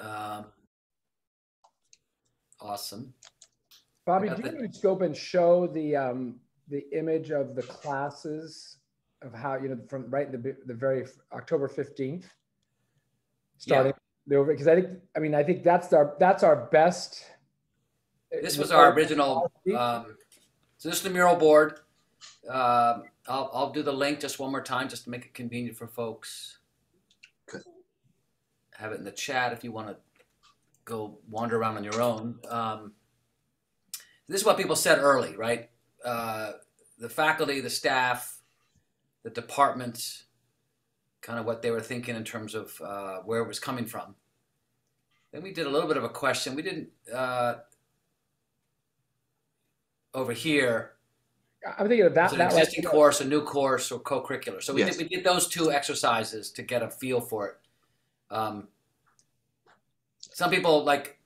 Um, awesome. Bobby, do you want to go up and show the um, the image of the classes of how you know from right the the very October fifteenth, starting yeah. The over because I think I mean I think that's our that's our best. This was our original. Um, so this is the mural board. Um, I'll I'll do the link just one more time just to make it convenient for folks. Good. Have it in the chat if you want to go wander around on your own. Um, this is what people said early, right? Uh, the faculty, the staff, the departments, kind of what they were thinking in terms of uh, where it was coming from. Then we did a little bit of a question. We didn't uh, over here. I'm thinking of that. An that existing course, a new course, or co-curricular. So we, yes. did, we did those two exercises to get a feel for it. Um, some people like,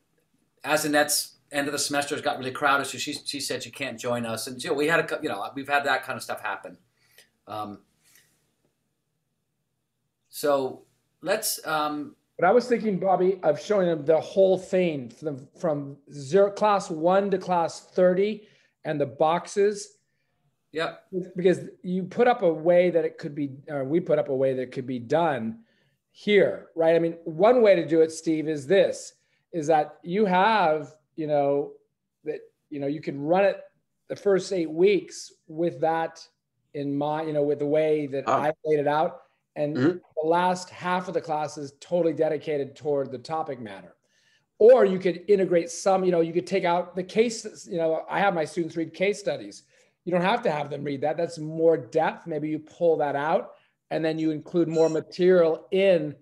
as Annette's end of the semester got really crowded, so she she said she can't join us, and you know, we had a you know we've had that kind of stuff happen. Um, so let's. Um, but I was thinking, Bobby, of showing them the whole thing from from zero class one to class thirty, and the boxes. Yep. Because you put up a way that it could be, or we put up a way that it could be done here, right? I mean, one way to do it, Steve, is this: is that you have you know, that, you know, you can run it the first eight weeks with that in mind, you know, with the way that ah. I laid it out. And mm-hmm. the last half of the class is totally dedicated toward the topic matter. Or you could integrate some, you know, you could take out the cases. you know, I have my students read case studies. You don't have to have them read that. That's more depth. Maybe you pull that out and then you include more material in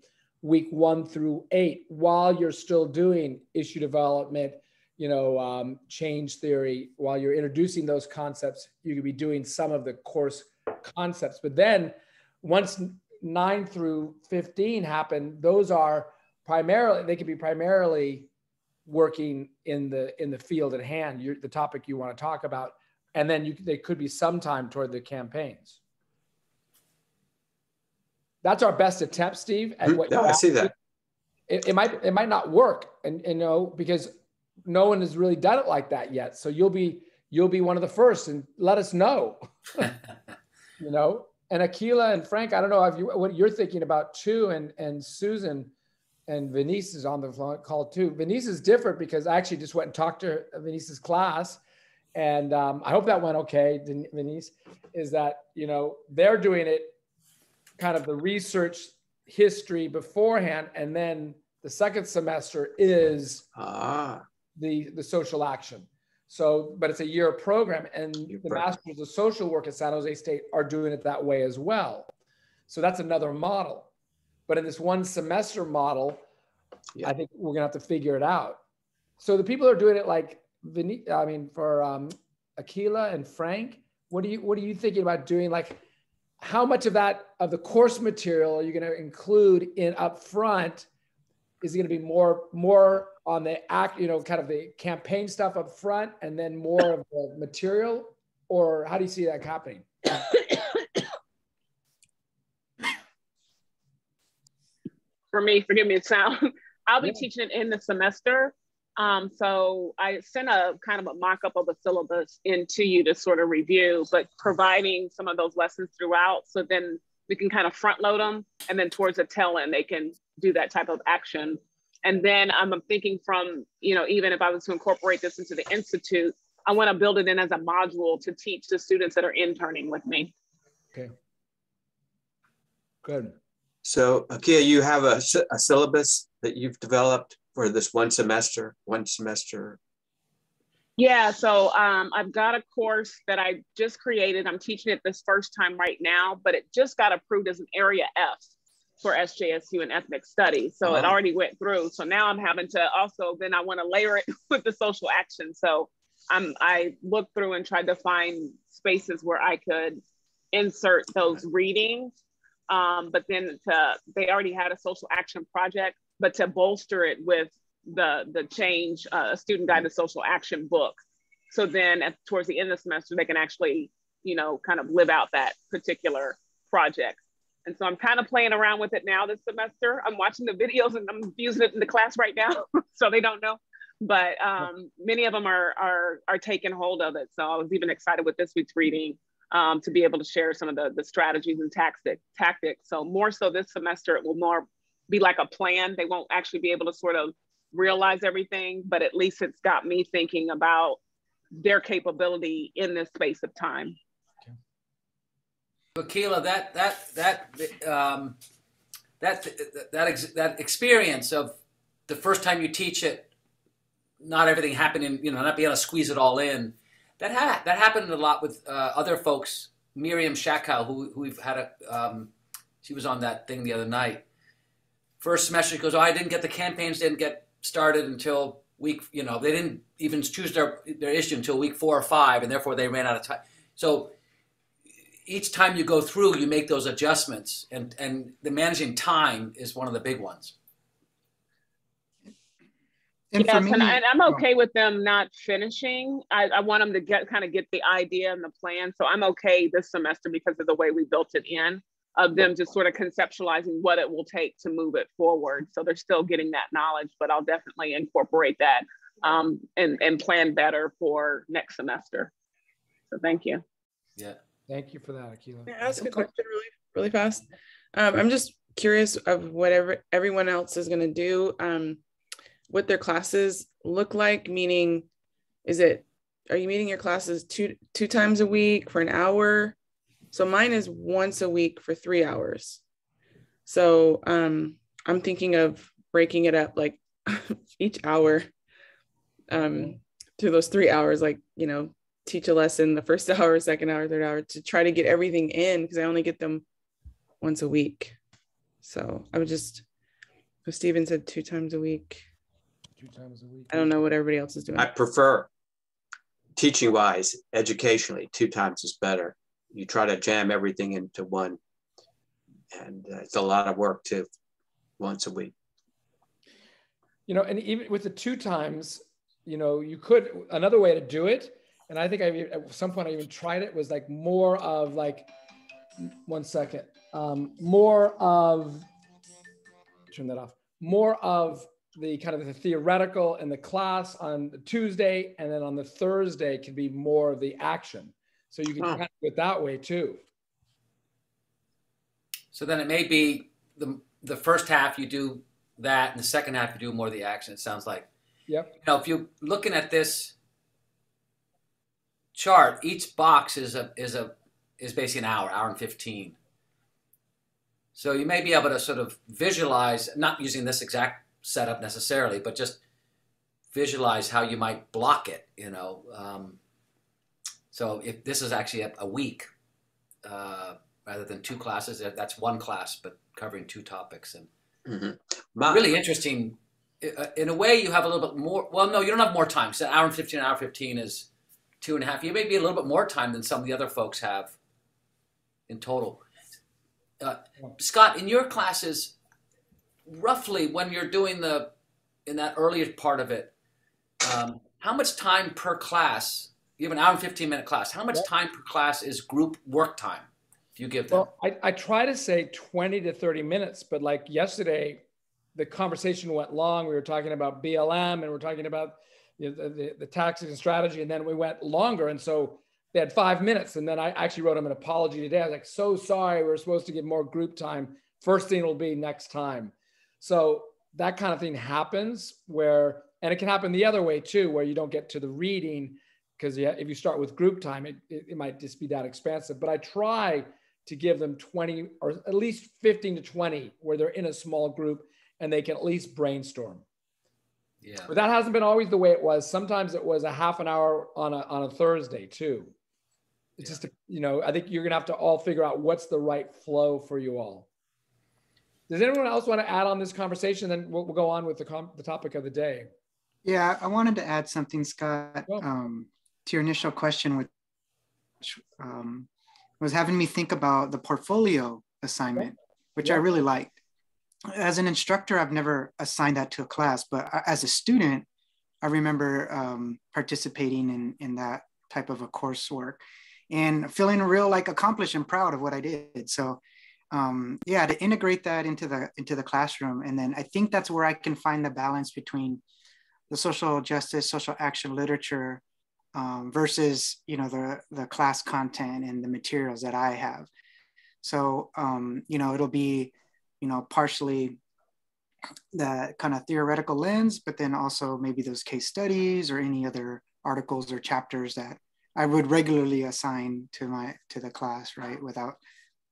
week one through eight while you're still doing issue development you know, um, change theory, while you're introducing those concepts, you could be doing some of the course concepts. But then once nine through 15 happen, those are primarily, they could be primarily working in the in the field at hand, you're, the topic you want to talk about. And then you, they could be sometime toward the campaigns. That's our best attempt, Steve. At what no, I see that. It, it, might it might not work, and, you know because no one has really done it like that yet. So you'll be you'll be one of the first, and let us know. you know, and Akila and Frank, I don't know if you what you're thinking about too, and and Susan and Venice is on the call too. Venice is different because I actually just went and talked to Venice's class, and um, I hope that went okay. Venice is that you know they're doing it kind of the research history beforehand, and then the second semester is ah the, the social action. So, but it's a year program, and the Masters of Social Work at San Jose State are doing it that way as well. So that's another model. But in this one semester model, yeah. I think we're gonna have to figure it out. So the people are doing it like, I mean, for um, Akila and Frank, what do you what are you thinking about doing? Like, how much of that of the course material are you going to include in up front? Is it going to be more more on the act, you know, kind of the campaign stuff up front and then more of the material? Or how do you see that happening? For me, forgive me, it sound. I'll be yeah. teaching it in the semester. Um, so I sent a kind of a mock-up of the syllabus into you to sort of review, but providing some of those lessons throughout. So then we can kind of front load them and then towards the tail end, they can do that type of action and then I'm thinking from, you know, even if I was to incorporate this into the Institute, I want to build it in as a module to teach the students that are interning with me. Okay. Good. So, Akila, you have a, a syllabus that you've developed for this one semester, one semester yeah, so um, I've got a course that I just created. I'm teaching it this first time right now, but it just got approved as an Area F for SJSU and ethnic studies. So uh-huh. it already went through. So now I'm having to also then I want to layer it with the social action. So I'm I looked through and tried to find spaces where I could insert those readings. Um, but then to they already had a social action project, but to bolster it with the the change uh, student guided social action book. So then at, towards the end of the semester, they can actually, you know, kind of live out that particular project And so I'm kind of playing around with it now this semester. I'm watching the videos and I'm using it in the class right now, so they don't know. But um, many of them are, are, are taking hold of it. So I was even excited with this week's reading um, to be able to share some of the, the strategies and tactic, tactics. So more so this semester, it will more be like a plan. They won't actually be able to sort of realize everything, but at least it's got me thinking about their capability in this space of time. Keela, that that that um, that that ex- that experience of the first time you teach it, not everything happening, you know, not being able to squeeze it all in. That ha- that happened a lot with uh, other folks. Miriam Shakow, who, who we've had a, um, she was on that thing the other night. First semester, she goes, "Oh, I didn't get the campaigns didn't get started until week. You know, they didn't even choose their their issue until week four or five, and therefore they ran out of time. So each time you go through, you make those adjustments, and and the managing time is one of the big ones. And yes, me, and, I, am oh. okay with them not finishing. I, I, want them to get kind of get the idea and the plan. So I'm okay this semester because of the way we built it in, of them just sort of conceptualizing what it will take to move it forward. So they're still getting that knowledge, but I'll definitely incorporate that um, and, and plan better for next semester. So thank you. Yeah. Thank you for that, Akila. Can I ask a question really, really fast? Um, I'm just curious of whatever everyone else is going to do, um, what their classes look like. Meaning, is it are you meeting your classes two two times a week for an hour? So mine is once a week for three hours. So um, I'm thinking of breaking it up like each hour um, to those three hours, like you know, teach a lesson the first hour, second hour, third hour to try to get everything in because I only get them once a week. So I would just, as Stephen said, two times a week. Two times a week. I don't know what everybody else is doing. I prefer teaching wise, educationally, two times is better. You try to jam everything into one, and uh, it's a lot of work too, once a week. You know, and even with the two times, you know, you could another way to do it and I think I at some point I even tried it was like more of like one second um, more of turn that off more of the kind of the theoretical in the class on the Tuesday and then on the Thursday could be more of the action so you can kind of do it that way too so then it may be the the first half you do that and the second half you do more of the action it sounds like yep you know if you're looking at this chart, each box is a is a is basically an hour, hour and fifteen. So you may be able to sort of visualize, not using this exact setup necessarily, but just visualize how you might block it. You know, um, so if this is actually a, a week uh, rather than two classes, that's one class but covering two topics and mm-hmm. really interesting. Uh, in a way, you have a little bit more. Well, no, you don't have more time. So, an hour and fifteen, an hour fifteen is two and a half. You may be a little bit more time than some of the other folks have in total. Uh, Scott, in your classes, roughly when you're doing the in that earlier part of it, um, how much time per class? You have an hour and fifteen minute class. How much time per class is group work time? Do you give them? Well, I, I try to say twenty to thirty minutes, but like yesterday, the conversation went long. We were talking about BLM and we're talking about you know, the, the, the tactics and strategy. And then we went longer. And so they had five minutes. And then I actually wrote them an apology today. I was like, so sorry. We are supposed to give more group time. First thing will be next time. So that kind of thing happens where, and it can happen the other way too, where you don't get to the reading because yeah, if you start with group time, it, it, it might just be that expansive. But I try to give them 20 or at least 15 to 20 where they're in a small group and they can at least brainstorm. Yeah. But that hasn't been always the way it was. Sometimes it was a half an hour on a on a Thursday too. It's yeah. just a, you know, I think you're gonna have to all figure out what's the right flow for you all. Does anyone else want to add on this conversation? Then we'll, we'll go on with the com- the topic of the day. Yeah, I wanted to add something, Scott, um, to your initial question, which um, was having me think about the portfolio assignment, which yeah. I really liked as an instructor, I've never assigned that to a class, but as a student, I remember um, participating in, in that type of a coursework and feeling real like accomplished and proud of what I did. So um, yeah, to integrate that into the into the classroom, and then I think that's where I can find the balance between the social justice, social action literature um, versus you know the the class content and the materials that I have. So um, you know it'll be you know partially the kind of theoretical lens, but then also maybe those case studies or any other articles or chapters that I would regularly assign to my to the class, right? Without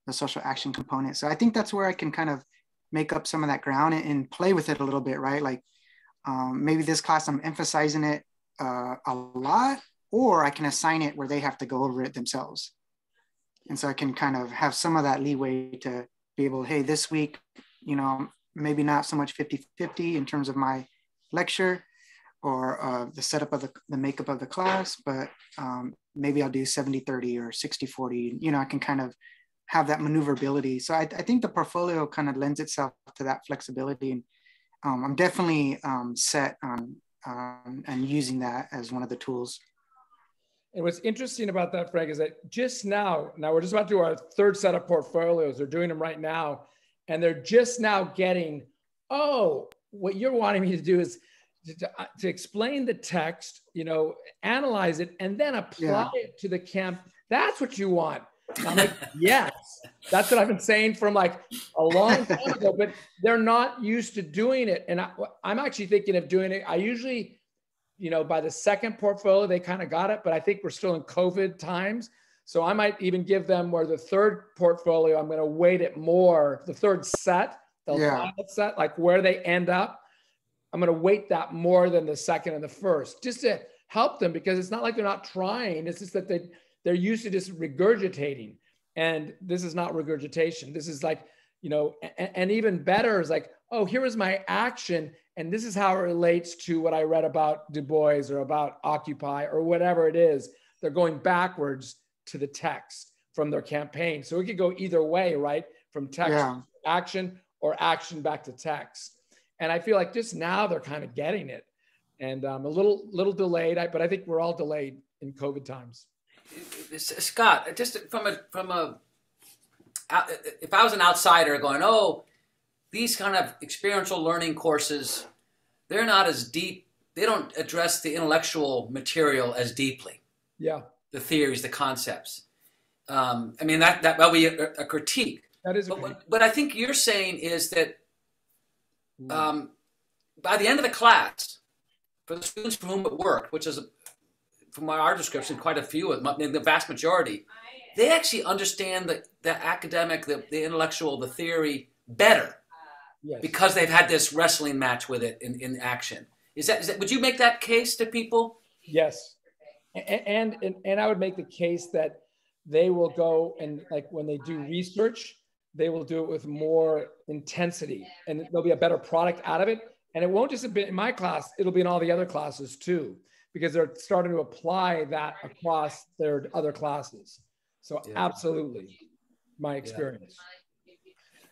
the social action component. So I think that's where I can kind of make up some of that ground and, and play with it a little bit, right? Like um, maybe this class I'm emphasizing it uh, a lot, or I can assign it where they have to go over it themselves. And so I can kind of have some of that leeway to be able, hey, this week, you know, maybe not so much 50 50 in terms of my lecture or uh, the setup of the, the makeup of the class, but um, maybe I'll do 70 30 or 60 40. You know, I can kind of have that maneuverability. So I, I think the portfolio kind of lends itself to that flexibility. And um, I'm definitely um, set on um, and using that as one of the tools. And what's interesting about that, Frank, is that just now, now we're just about to do our third set of portfolios. They're doing them right now. And they're just now getting, oh, what you're wanting me to do is to, to explain the text, you know, analyze it, and then apply yeah. it to the camp. That's what you want. I'm like, yes, that's what I've been saying from like a long time ago, but they're not used to doing it. And I, am actually thinking of doing it. I usually, you know, by the second portfolio, they kind of got it, but I think we're still in COVID times. So I might even give them where the third portfolio, I'm going to weight it more, the third set, the yeah. set, like where they end up. I'm going to weight that more than the second and the first just to help them because it's not like they're not trying. It's just that they, they're used to just regurgitating. And this is not regurgitation. This is like, you know, and, and even better is like, oh, here is my action. And this is how it relates to what I read about Du Bois or about Occupy or whatever it is. They're going backwards to the text from their campaign. So it could go either way, right? From text yeah. action or action back to text. And I feel like just now they're kind of getting it, and um, a little little delayed. but I think we're all delayed in COVID times. Scott, just from a from a if I was an outsider going, oh, these kind of experiential learning courses, they're not as deep. They don't address the intellectual material as deeply. Yeah. The theories, the concepts. Um, I mean, that that will be a, a critique. That is. But, but I think you're saying is that mm. um, by the end of the class, for the students for whom it worked, which is from our description, quite a few of them, the vast majority, they actually understand the, the academic, the, the intellectual, the theory better yes. because they've had this wrestling match with it in, in action. Is that, is that, would you make that case to people? Yes. And, and, and I would make the case that they will go and like when they do research, they will do it with more intensity and there'll be a better product out of it. And it won't just be in my class, it'll be in all the other classes too because they're starting to apply that across their other classes. So yeah. absolutely, my experience. Yeah.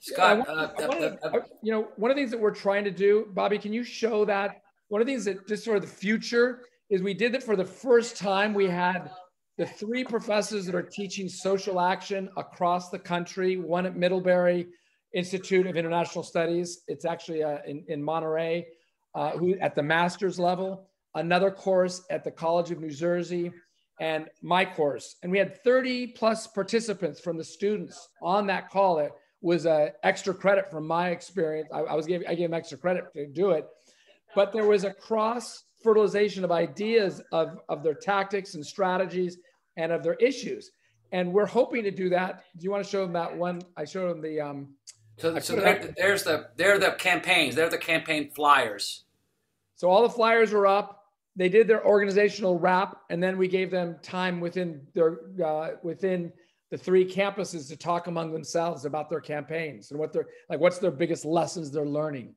Scott, yeah, uh, uh, uh, you know, one of the things that we're trying to do, Bobby, can you show that? One of the things that just for the future is we did it for the first time. We had the three professors that are teaching social action across the country, one at Middlebury Institute of International Studies. It's actually uh, in, in Monterey, uh, who at the master's level another course at the College of New Jersey, and my course. And we had 30 plus participants from the students on that call. It was uh, extra credit from my experience. I, I was giving, I gave them extra credit to do it, but there was a cross fertilization of ideas of, of their tactics and strategies and of their issues. And we're hoping to do that. Do you want to show them that one? I showed them the. Um, so, so there's the they're the campaigns. They're the campaign flyers. So all the flyers are up they did their organizational rap, and then we gave them time within their uh, within the three campuses to talk among themselves about their campaigns and what they're like. What's their biggest lessons they're learning?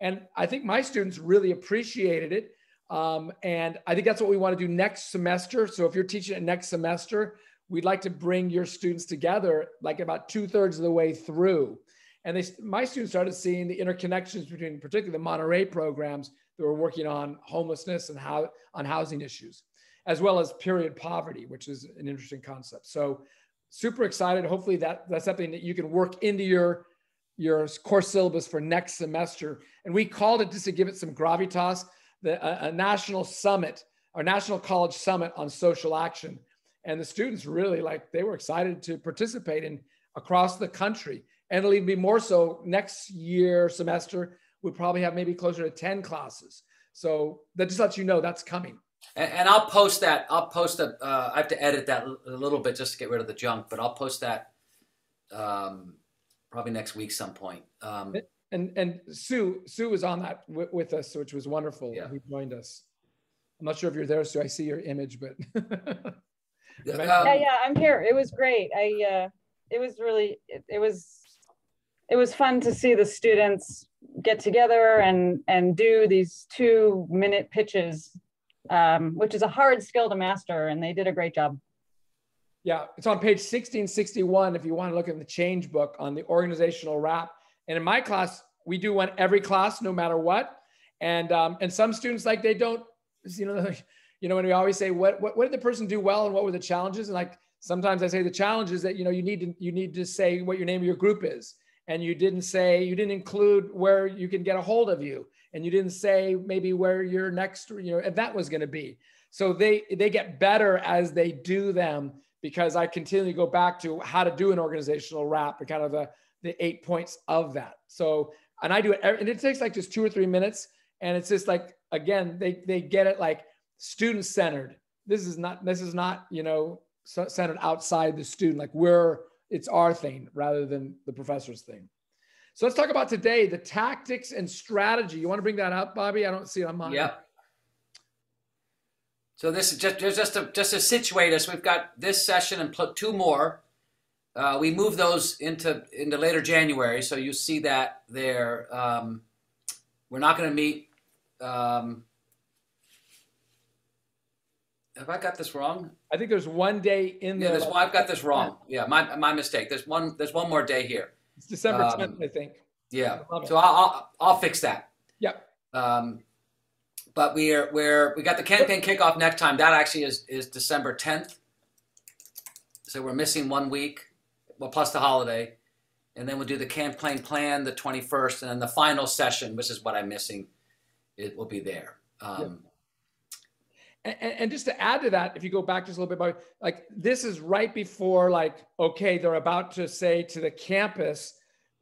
And I think my students really appreciated it. Um, and I think that's what we want to do next semester. So if you're teaching it next semester, we'd like to bring your students together like about two thirds of the way through. And they, my students started seeing the interconnections between particularly the Monterey programs that were working on homelessness and how on housing issues, as well as period poverty, which is an interesting concept. So, super excited. Hopefully that that's something that you can work into your your course syllabus for next semester. And we called it just to give it some gravitas, the a, a national summit, our national college summit on social action. And the students really like they were excited to participate in across the country. And it'll even be more so next year semester. We probably have maybe closer to 10 classes. So that just lets you know that's coming. And, and I'll post that. I'll post a. Uh, I have to edit that a little bit just to get rid of the junk, but I'll post that um, probably next week some point. Um, and and Sue Sue was on that w- with us, which was wonderful. Yeah. He joined us. I'm not sure if you're there, Sue. I see your image, but um, yeah, yeah, I'm here. It was great. I uh, it was really it, it was it was fun to see the students get together and and do these two minute pitches um, which is a hard skill to master, and they did a great job. Yeah, it's on page 1661 if you want to look at the change book on the organizational rap. And in my class, we do one every class, no matter what. And um, and some students like they don't, you know, you know, when we always say what, what what did the person do well and what were the challenges? And like sometimes I say the challenge is that you know you need to you need to say what your name of your group is, and you didn't say you didn't include where you can get a hold of you and you didn't say maybe where your next you know event was going to be. So they they get better as they do them because i continually go back to how to do an organizational rap and kind of the the eight points of that. So and i do it and it takes like just two or three minutes and it's just like again they they get it like student centered this is not this is not you know centered outside the student. Like we're it's our thing rather than the professor's thing so let's talk about today the tactics and strategy. You want to bring that up, Bobby? I don't see it on mine. Yeah. So this is just just to just to situate us. We've got this session and two more. Uh, we move those into into later January, so you see that there. Um, we're not going to meet. Um, have I got this wrong? I think there's one day in yeah. There's one, I've got this wrong. Yeah, my my mistake. There's one. There's one more day here. It's December 10th, um, I think. Yeah. So I'll, I'll, I'll fix that. Yep. Um, but we're we're we got the campaign kickoff next time. That actually is is December 10th. So we're missing one week, well plus the holiday, and then we'll do the campaign plan the 21st, and then the final session, which is what I'm missing, it will be there. Um, yep. And, and, just to add to that, if you go back just a little bit, like this is right before, like, okay, they're about to say to the campus,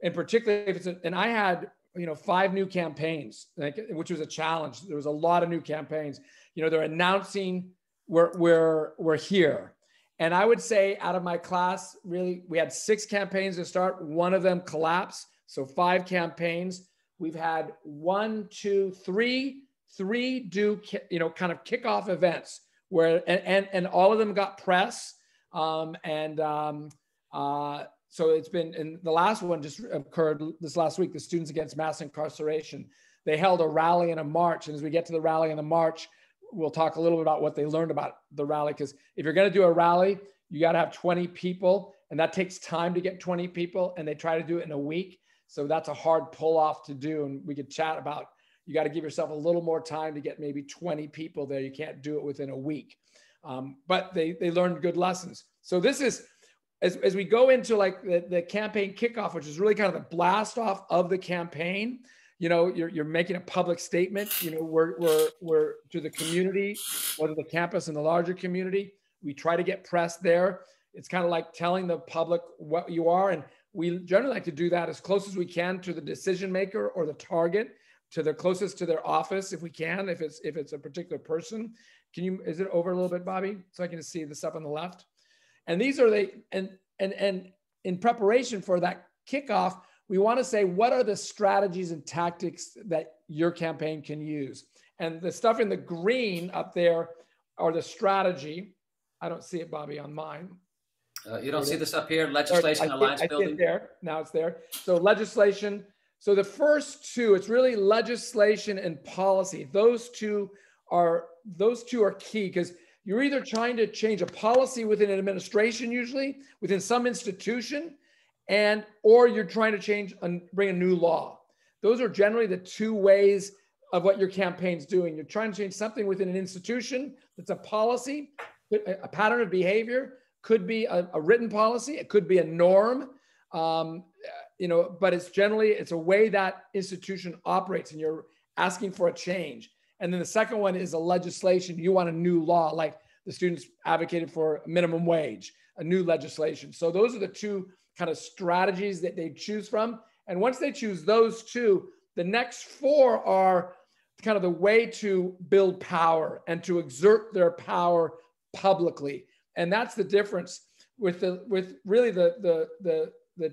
and particularly if it's, a, and I had, you know, five new campaigns, like, which was a challenge. There was a lot of new campaigns. You know, they're announcing we're we're we're here, and I would say out of my class, really, we had six campaigns to start. One of them collapsed, so five campaigns. We've had one, two, three three do you know kind of kickoff events where and and, and all of them got press um, and um, uh, so it's been and the last one just occurred this last week the students against mass incarceration. They held a rally and a march and as we get to the rally and the march we'll talk a little bit about what they learned about the rally because if you're going to do a rally you got to have 20 people and that takes time to get 20 people and they try to do it in a week. So that's a hard pull off to do and we could chat about you got to give yourself a little more time to get maybe 20 people there. You can't do it within a week. Um, but they, they learned good lessons. So this is, as, as we go into like the, the campaign kickoff, which is really kind of the blast off of the campaign, you know, you're, you're making a public statement, you know, we're, we're, we're to the community, whether the campus and the larger community, we try to get press there. It's kind of like telling the public what you are. And we generally like to do that as close as we can to the decision maker or the target to their closest to their office if we can, if it's if it's a particular person. Can you is it over a little bit, Bobby? So I can see the stuff on the left. And these are the and and and in preparation for that kickoff, we want to say what are the strategies and tactics that your campaign can use. And the stuff in the green up there are the strategy. I don't see it, Bobby, on mine. Uh, you don't see this up here, legislation, alliance building. there. Now it's there. So legislation, so the first two, it's really legislation and policy. Those two are those two are key because you're either trying to change a policy within an administration, usually within some institution, and or you're trying to change and bring a new law. Those are generally the two ways of what your campaign's doing. You're trying to change something within an institution that's a policy, a pattern of behavior, could be a, a written policy, it could be a norm, um, you know, but it's generally it's a way that institution operates, and you're asking for a change. And then the second one is a legislation. You want a new law, like the students advocated for a minimum wage, a new legislation. So those are the two kind of strategies that they choose from. And once they choose those two, the next four are kind of the way to build power and to exert their power publicly. And that's the difference with the with really the the the the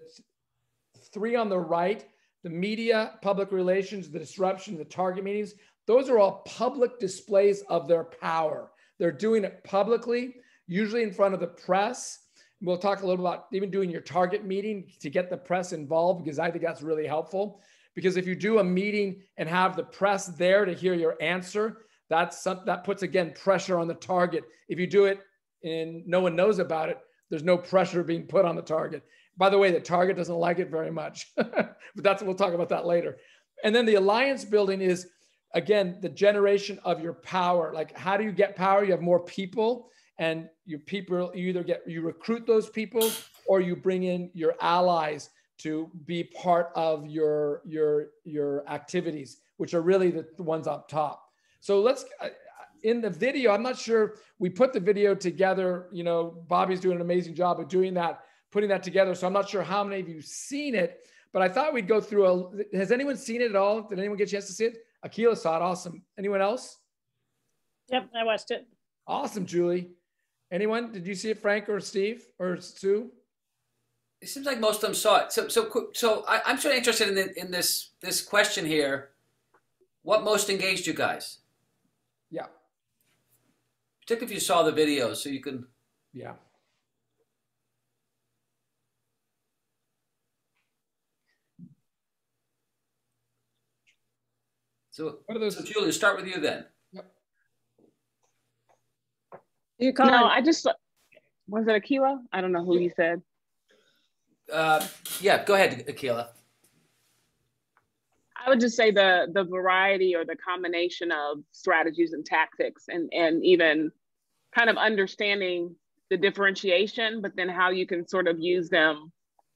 three on the right, the media, public relations, the disruption, the target meetings, those are all public displays of their power. They're doing it publicly, usually in front of the press. We'll talk a little about even doing your target meeting to get the press involved because I think that's really helpful. Because if you do a meeting and have the press there to hear your answer, that's some, that puts again pressure on the target. If you do it and no one knows about it, there's no pressure being put on the target. By the way, the target doesn't like it very much, but that's we'll talk about that later. And then the alliance building is again the generation of your power. Like how do you get power? You have more people, and your people you either get you recruit those people or you bring in your allies to be part of your your your activities which are really the, the ones up top so let's in the video i'm not sure we put the video together you know bobby's doing an amazing job of doing that putting that together so i'm not sure how many of you seen it but i thought we'd go through a has anyone seen it at all did anyone get a chance to see it akila saw it awesome anyone else yep i watched it awesome julie anyone did you see it frank or steve or sue it seems like most of them saw it. So, so, so I, am sort of interested in, the, in this this question here. What most engaged you guys? Yeah. Particularly if you saw the videos, so you can. Yeah. So, what are those? So, Julia, start with you then. Yep. You call no, I just was it Akila? I don't know who you said. Uh, yeah, go ahead, Akila. I would just say the the variety or the combination of strategies and tactics, and and even kind of understanding the differentiation, but then how you can sort of use them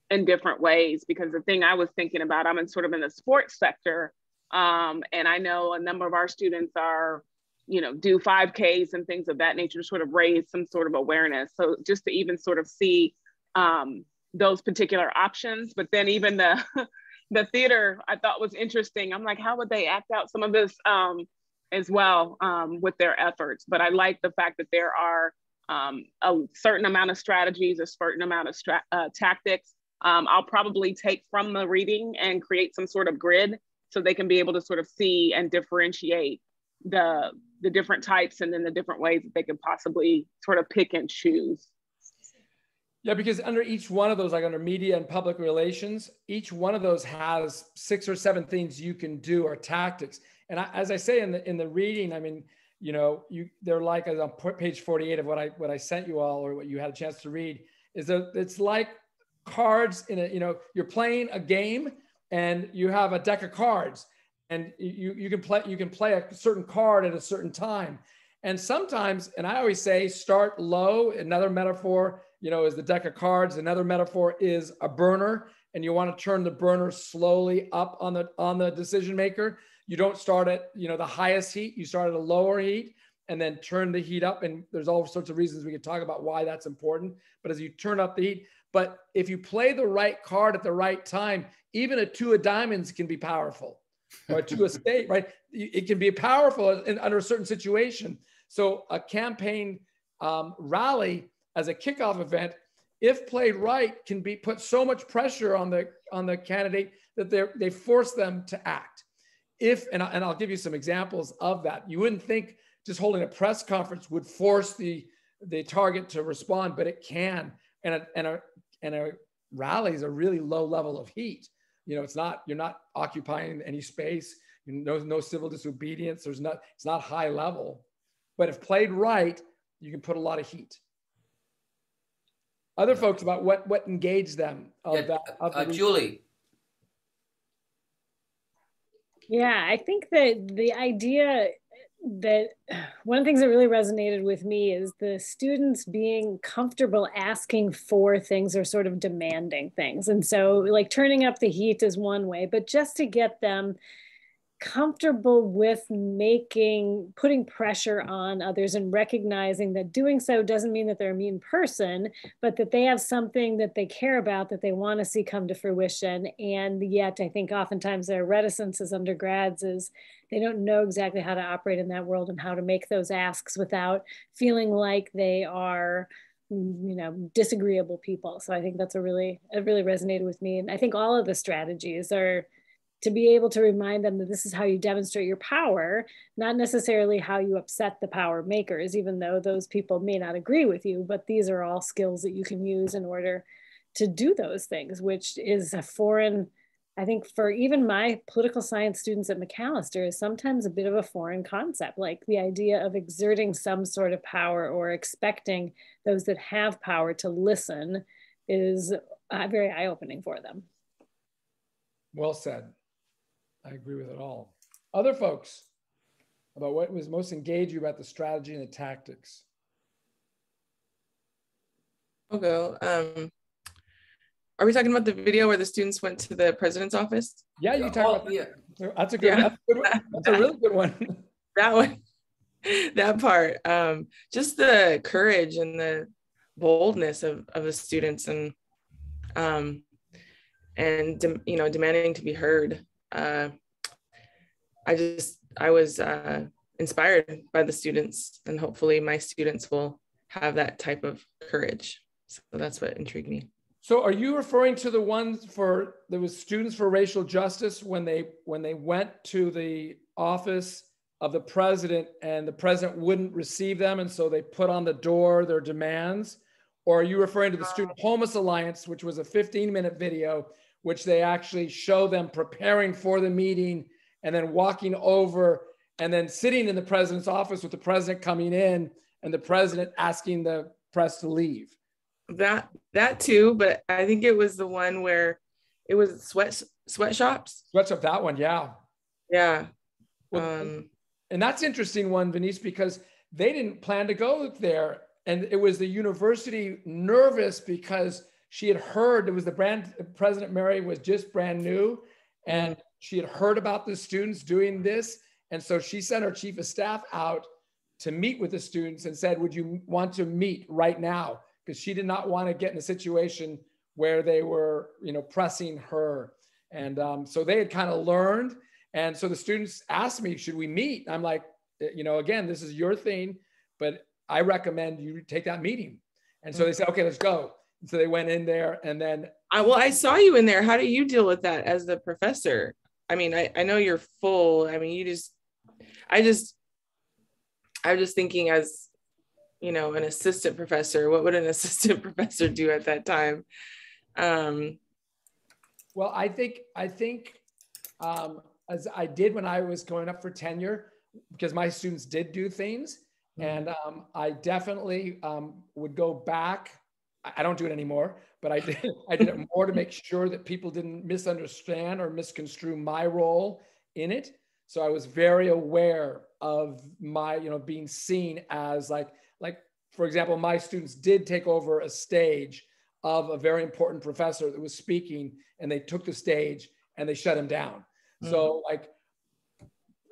in different ways. Because the thing I was thinking about, I'm in sort of in the sports sector, um, and I know a number of our students are, you know, do 5Ks and things of that nature to sort of raise some sort of awareness. So just to even sort of see um, those particular options. But then even the the theater I thought was interesting. I'm like, how would they act out some of this um, as well um, with their efforts? But I like the fact that there are um, a certain amount of strategies, a certain amount of uh, tactics. Um, I'll probably take from the reading and create some sort of grid so they can be able to sort of see and differentiate the the different types and then the different ways that they can possibly sort of pick and choose. Yeah, because under each one of those, like under media and public relations, each one of those has six or seven things you can do or tactics. And I, as I say in the in the reading, I mean, you know, you they're like on page 48 of what I what I sent you all or what you had a chance to read is that it's like cards in a you know you're playing a game and you have a deck of cards and you you can play you can play a certain card at a certain time and sometimes and i always say start low another metaphor you know, is the deck of cards. Another metaphor is a burner, and you want to turn the burner slowly up on the on the decision maker. You don't start at you know the highest heat. You start at a lower heat, and then turn the heat up. And there's all sorts of reasons we could talk about why that's important. But as you turn up the heat, but if you play the right card at the right time, even a two of diamonds can be powerful, or a two of spade, right? It can be powerful in, under a certain situation. So a campaign um, rally as a kickoff event, if played right, can be put so much pressure on the on the candidate that they they force them to act. If and, I, and I'll give you some examples of that. You wouldn't think just holding a press conference would force the the target to respond, but it can. And a, and a and a rally is a really low level of heat. You know, it's not you're not occupying any space. You know, no civil disobedience. There's not it's not high level, but if played right, you can put a lot of heat other folks about what what engaged them of yeah, that of uh, Julie. Yeah, I think that the idea that one of the things that really resonated with me is the students being comfortable asking for things or sort of demanding things. And so, like, turning up the heat is one way, but just to get them comfortable with making putting pressure on others and recognizing that doing so doesn't mean that they're a mean person but that they have something that they care about that they want to see come to fruition. And yet i think oftentimes their reticence as undergrads is they don't know exactly how to operate in that world and how to make those asks without feeling like they are you know disagreeable people. So i think that's a really it really resonated with me. And i think all of the strategies are to be able to remind them that this is how you demonstrate your power, not necessarily how you upset the power makers, even though those people may not agree with you, but these are all skills that you can use in order to do those things, which is a foreign, I think for even my political science students at Macalester is sometimes a bit of a foreign concept, like the idea of exerting some sort of power or expecting those that have power to listen is uh, very eye-opening for them. Well said. I agree with it all. Other folks about what was most engaging about the strategy and the tactics. I'll go. Um, are we talking about the video where the students went to the president's office? Yeah, you talk oh, about yeah. That's a good. Yeah. That's, a good one. that's a really good one. that one, that part. Um, just the courage and the boldness of of the students and um, and de- you know demanding to be heard uh, I just I was uh, inspired by the students, and hopefully my students will have that type of courage. So that's what intrigued me. So are you referring to the ones for there was students for racial justice when they when they went to the office of the president and the president wouldn't receive them and so they put on the door their demands or are you referring to the student homeless alliance which was a 15 minute video which they actually show them preparing for the meeting and then walking over and then sitting in the president's office with the president coming in and the president asking the press to leave. That that too, but I think it was the one where it was sweat sweatshops. Sweatshop, that one, yeah. Yeah. Well, um, and that's interesting one, Venice, because they didn't plan to go there. And it was the university nervous because she had heard it was the brand President Mary was just brand new, and she had heard about the students doing this, and so she sent her chief of staff out to meet with the students and said, "Would you want to meet right now?" Because she did not want to get in a situation where they were, you know, pressing her, and um, so they had kind of learned. And so the students asked me, "Should we meet?" I'm like, eh, you know, again, this is your thing, but I recommend you take that meeting. And so they said, "Okay, let's go." So they went in there and then I well, I saw you in there. How do you deal with that as the professor? I mean, I, I know you're full. I mean, you just I just I'm just thinking as you know, an assistant professor, what would an assistant professor do at that time? Um well, I think I think um, as I did when I was going up for tenure, because my students did do things, mm-hmm. and um, I definitely um, would go back I don't do it anymore, but I did, I did it more to make sure that people didn't misunderstand or misconstrue my role in it. So I was very aware of my, you know, being seen as like, like, for example, my students did take over a stage of a very important professor that was speaking and they took the stage and they shut him down. Mm-hmm. So like,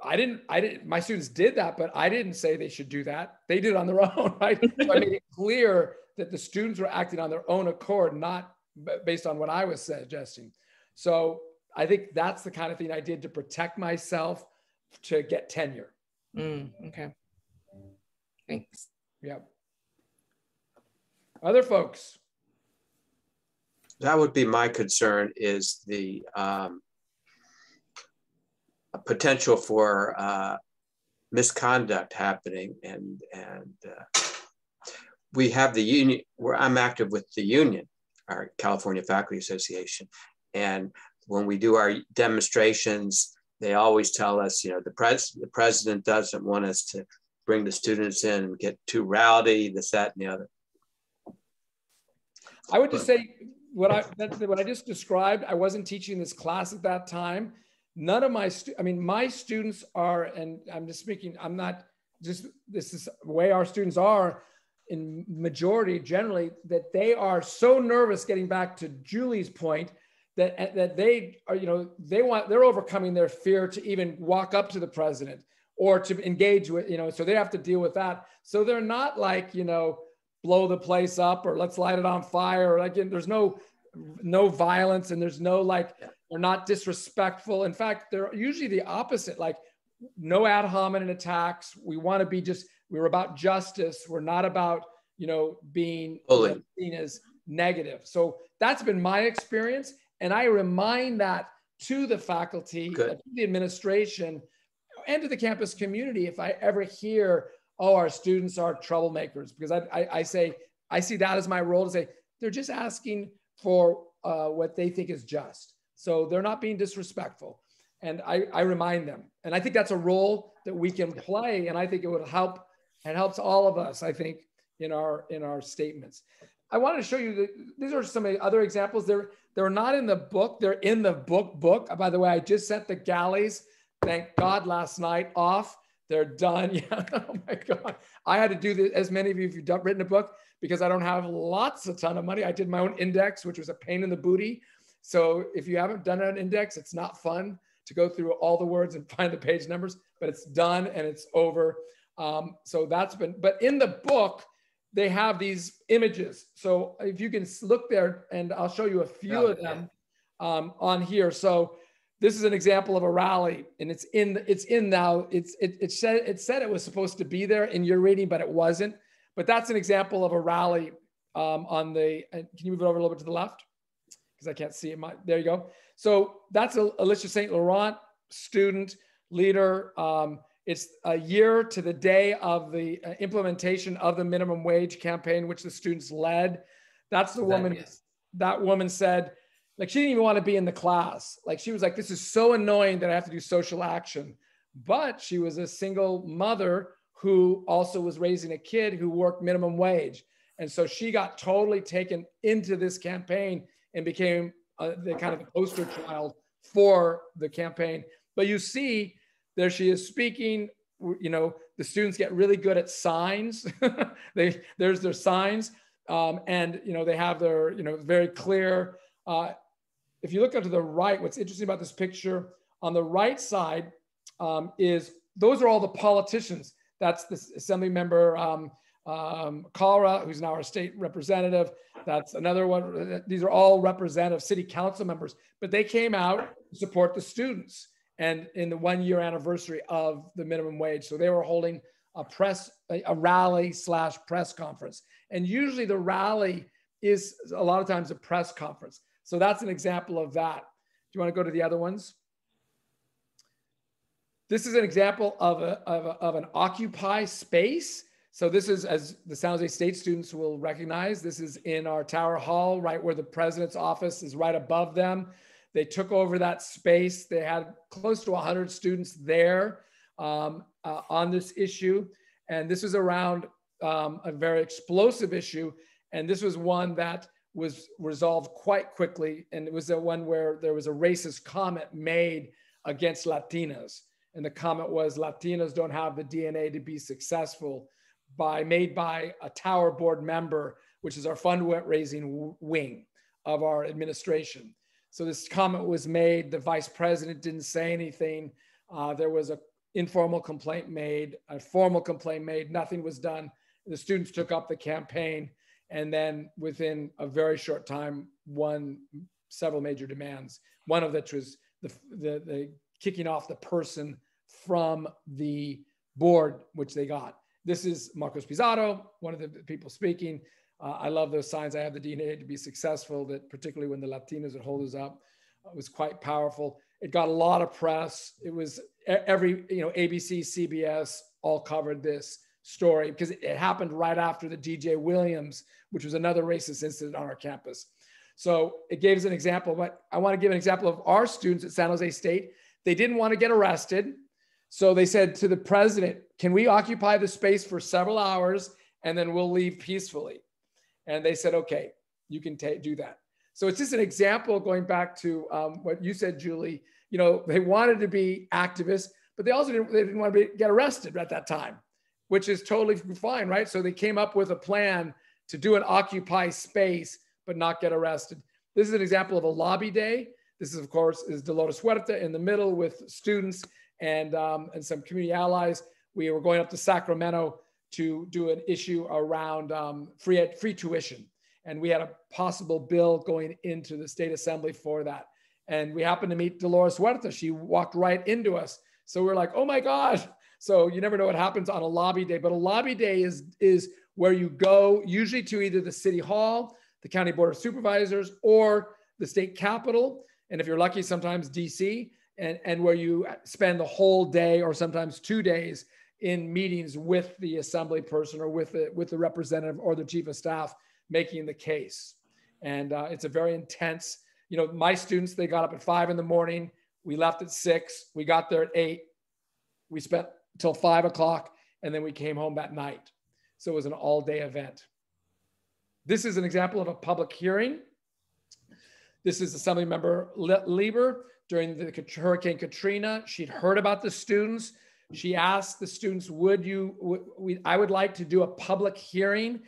I didn't, I didn't, my students did that, but I didn't say they should do that. They did it on their own, right? so I made it clear that the students were acting on their own accord, not based on what I was suggesting. So I think that's the kind of thing I did to protect myself to get tenure. Mm, okay. Thanks. Yep. Other folks. That would be my concern is the um, potential for uh, misconduct happening and, and uh, we have the union where I'm active with the union, our California Faculty Association. And when we do our demonstrations, they always tell us, you know, the, pres- the president doesn't want us to bring the students in and get too rowdy, this, that, and the other. I would just say what I what I just described. I wasn't teaching this class at that time, none of my, stu- I mean, my students are, and I'm just speaking, I'm not just, this is the way our students are in majority generally, that they are so nervous getting back to Julie's point that, that they are, you know, they want, they're overcoming their fear to even walk up to the president or to engage with, you know, so they have to deal with that. So they're not like, you know, blow the place up or let's light it on fire. Or like there's no no violence and there's no like they're not disrespectful. In fact they're usually the opposite like no ad hominem attacks. We want to be just we're about justice we're not about you know being you know, seen as negative so that's been my experience and i remind that to the faculty to the administration and to the campus community if i ever hear oh, our students are troublemakers because I, I, I say, I see that as my role to say, they're just asking for uh, what they think is just. So they're not being disrespectful. And I, I remind them. And I think that's a role that we can play. And I think it would help, it helps all of us, I think, in our in our statements. I want to show you that these are some other examples. They're they're not in the book. They're in the book book. By the way, I just sent the galleys, thank God, last night off they're done. Yeah. oh my God. I had to do this, as many of you, if you've written a book, because I don't have lots, a ton of money. I did my own index, which was a pain in the booty. So if you haven't done an index, it's not fun to go through all the words and find the page numbers, but it's done and it's over. Um, so that's been, but in the book, they have these images. So if you can look there, and I'll show you a few oh, of them um, on here. So this is an example of a rally and it's in it's in now. It's it, it said it said it was supposed to be there in your reading but it wasn't. But that's an example of a rally um, on the can you move it over a little bit to the left? Because i can't see it. My, there you go. So that's a, alicia st laurent student leader um, it's a year to the day of the uh, implementation of the minimum wage campaign which the students led that's the woman that, yes. that woman said like she didn't even want to be in the class. Like she was like, this is so annoying that I have to do social action. But she was a single mother who also was raising a kid who worked minimum wage. And so she got totally taken into this campaign and became uh, the kind of poster child for the campaign. But you see, there she is speaking. You know, the students get really good at signs. they there's their signs, um, and you know they have their you know very clear uh, if you look up to the right, what's interesting about this picture on the right side um, is those are all the politicians. That's the assembly member um, um, Kalra, who's now our state representative. That's another one. These are all representative city council members, but they came out to support the students and in the one year anniversary of the minimum wage. So they were holding a press, a, rally slash press conference. And usually the rally is a lot of times a press conference. So that's an example of that. Do you want to go to the other ones? This is an example of, a, of, a, of an Occupy space. So this is, as the San Jose State students will recognize, this is in our tower hall, right where the president's office is right above them. They took over that space. They had close to 100 students there um, uh, on this issue. And this was around um, a very explosive issue. And this was one that was resolved quite quickly. And it was the one where there was a racist comment made against Latinas. And the comment was Latinas don't have the DNA to be successful by made by a tower board member, which is our fundraising wing of our administration. So this comment was made. The vice president didn't say anything. Uh, there was a informal complaint made, a formal complaint made. Nothing was done. The students took up the campaign and then within a very short time won several major demands. One of which was the, the, the kicking off the person from the board, which they got. This is Marcos Pizarro, one of the people speaking. Uh, I love those signs. I have the DNA to be successful, that particularly when the Latinos would hold us up, uh, was quite powerful. It got a lot of press. It was every, you know, ABC, CBS all covered this story because it happened right after the DJ Williams, which was another racist incident on our campus. So it gave us an example, but I want to give an example of our students at San Jose State. They didn't want to get arrested. So they said to the president, Can we occupy the space for several hours and then we'll leave peacefully? And they said, Okay, you can do that. So it's just an example going back to um, what you said, Julie, you know, they wanted to be activists, but they also didn't, they didn't want to be, get arrested at that time, which is totally fine, right? So they came up with a plan to do an occupy space, but not get arrested. This is an example of a lobby day. This is, of course, is Dolores Huerta in the middle with students and, um, and some community allies. We were going up to Sacramento to do an issue around um, free, free tuition. And we had a possible bill going into the state assembly for that. And we happened to meet Dolores Huerta. She walked right into us. So we we're like, oh my God. So you never know what happens on a lobby day, but a lobby day is, is where you go usually to either the city hall, the county board of supervisors, or the state capitol. And if you're lucky, sometimes DC, and, and where you spend the whole day or sometimes two days in meetings with the assembly person or with the, with the representative or the chief of staff making the case. And uh, it's a very intense, you know, my students, they got up at five in the morning. We left at six. We got there at eight. We spent till five o'clock and then we came home that night. So it was an all day event. This is an example of a public hearing. This is Assembly Member Lieber during the Hurricane Katrina. She'd heard about the students. She asked the students, would you, we, I would like to do a public hearing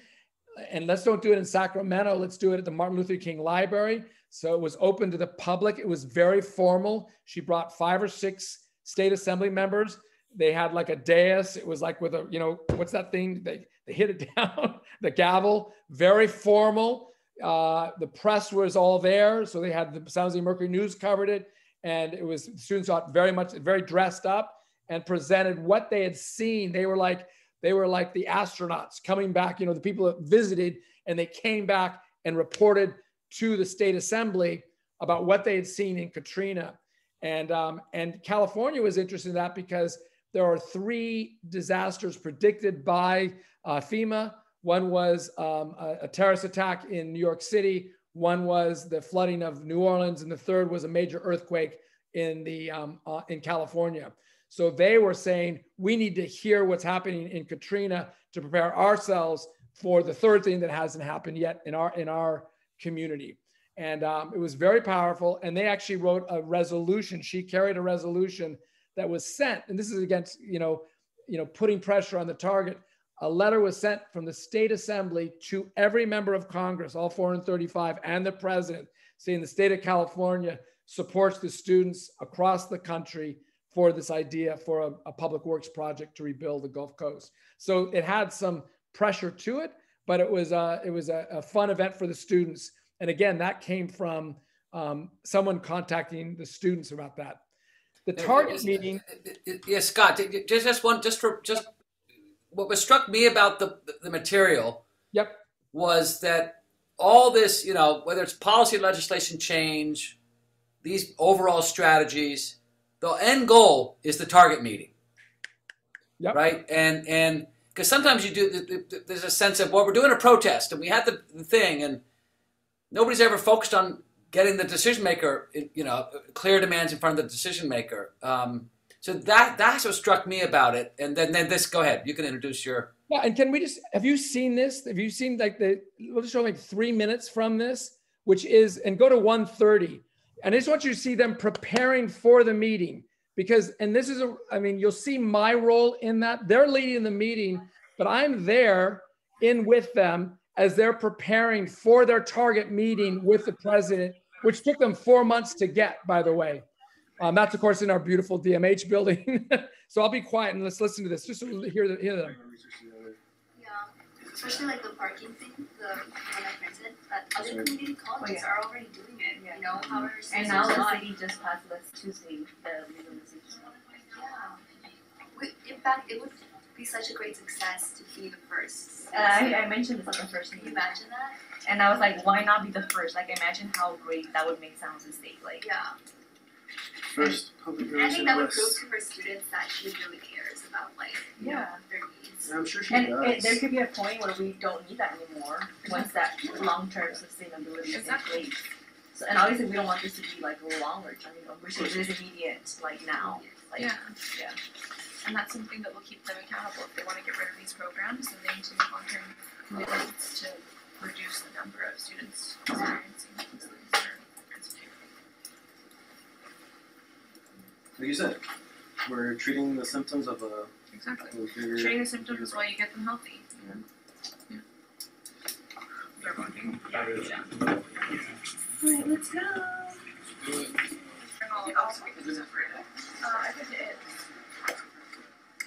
and let's don't do it in Sacramento. Let's do it at the Martin Luther King Library. So it was open to the public. It was very formal. She brought five or six state assembly members. They had like a dais. It was like with a, you know, what's that thing? They, they hit it down, the gavel, very formal. Uh, the press was all there. So they had the San Jose Mercury News covered it. And it was students got very much, very dressed up and presented what they had seen. They were like, they were like the astronauts coming back, you know, the people that visited and they came back and reported to the state assembly about what they had seen in Katrina. And, um, and California was interested in that because there are three disasters predicted by uh, FEMA. One was um, a, a terrorist attack in New York City. One was the flooding of New Orleans, and the third was a major earthquake in the um, uh, in California. So they were saying, we need to hear what's happening in Katrina to prepare ourselves for the third thing that hasn't happened yet in our, in our community. And um, it was very powerful. And they actually wrote a resolution. She carried a resolution that was sent. And this is against, you know, you know, putting pressure on the target. A letter was sent from the state assembly to every member of Congress, all 435, and the president, saying the state of California supports the students across the country for this idea for a, a, public works project to rebuild the Gulf Coast. So it had some pressure to it, but it was a, it was a, a fun event for the students. And again, that came from um, someone contacting the students about that. The target meeting. Uh, uh, yes, Scott. Just just one. Just for just what was struck me about the the material. Yep. Was that all this? You know, whether it's policy, legislation change, these overall strategies the end goal is the target meeting. Yep. Right. And, and, because sometimes you do, there's a sense of, well, we're doing a protest and we had the, the thing and nobody's ever focused on getting the decision maker, you know, clear demands in front of the decision maker. Um, so that that's what struck me about it. And then then this, go ahead. You can introduce your. Yeah, and can we just have you seen this? Have you seen like the? We'll just show like three minutes from this, which is and go to 130. And I just want you to see them preparing for the meeting because, and this is a, I mean, you'll see my role in that. They're leading the meeting, but I'm there in with them as they're preparing for their target meeting with the president, which took them four months to get, by the way. Um, that's, of course, in our beautiful DMH building. so I'll be quiet and let's listen to this just hear, the, hear them especially like the parking thing, the one I printed, that other community colleges oh, yeah. are already doing it. Yeah. You know, however, and now the city just passed last Tuesday the legalization. Yeah. in fact, it would be such a great success to be the first. Uh, I, I mentioned this at the first meeting. Imagine that. And I was like, why not be the first? Like, imagine how great that would make San Jose State. Like, yeah. First public I think that would prove to her students that she really cares about like yeah. their needs. Yeah, I'm sure she and does. It, there could be a point where we don't need that anymore once that long-term sustainability is in place. So, and obviously, we don't want this to be like longer term. You know, which is immediate, like now. Like, yeah. Yeah. And that's something that will keep them accountable if they want to get rid of these programs and they need to make long-term commitments to reduce the number of students experiencing these things. like you said, we're treating the symptoms of a. Exactly. of a bigger- Treating the symptoms is why you get them healthy. You know? Yeah. They're bonding. Alright, let's go. Oh, I think it is.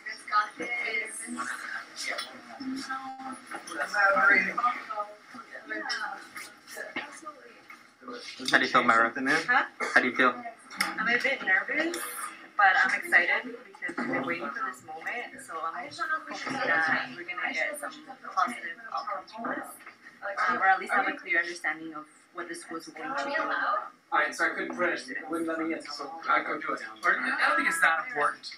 It's got this. How do you feel, Myra? Huh? How do you feel? I'm a bit nervous, but I'm excited because we've been waiting for this moment. So I'm hoping that we're gonna get some positive outcomes from this, um, or at least have a clear understanding of what the school's going to do. Alright, so I couldn't print it, it wouldn't let me in, so I go do it. Or, I don't think it's that important.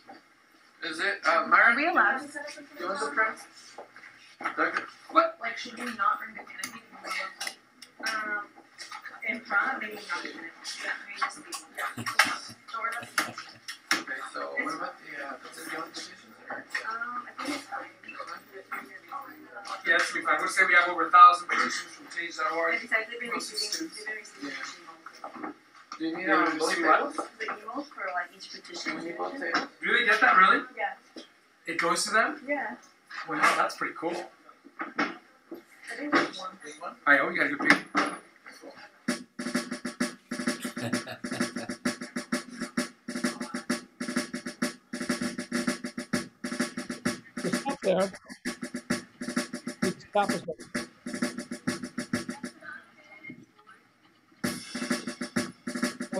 Is it, uh, Myra? Are we allowed to set up a You want the print? Okay. What? Like, should we not bring the canopy? Um, in front, maybe not the canopy. Yeah, maybe just leave. Yeah. Or let's- Okay, so what about the, uh, what's in the other positions there? Um, I think it's fine. Yeah, that should be fine, let's say we have over a thousand petitions from change.org. And besides, they've been Most receiving, students. they've been receiving emails. Do you need, Yeah, um, both two of? The emails for like each petition. Do they get that, really? Yeah, It goes to them? yeah. Wow, that's pretty cool. I think there's one. Alright, oh, you got a good pick. There. Just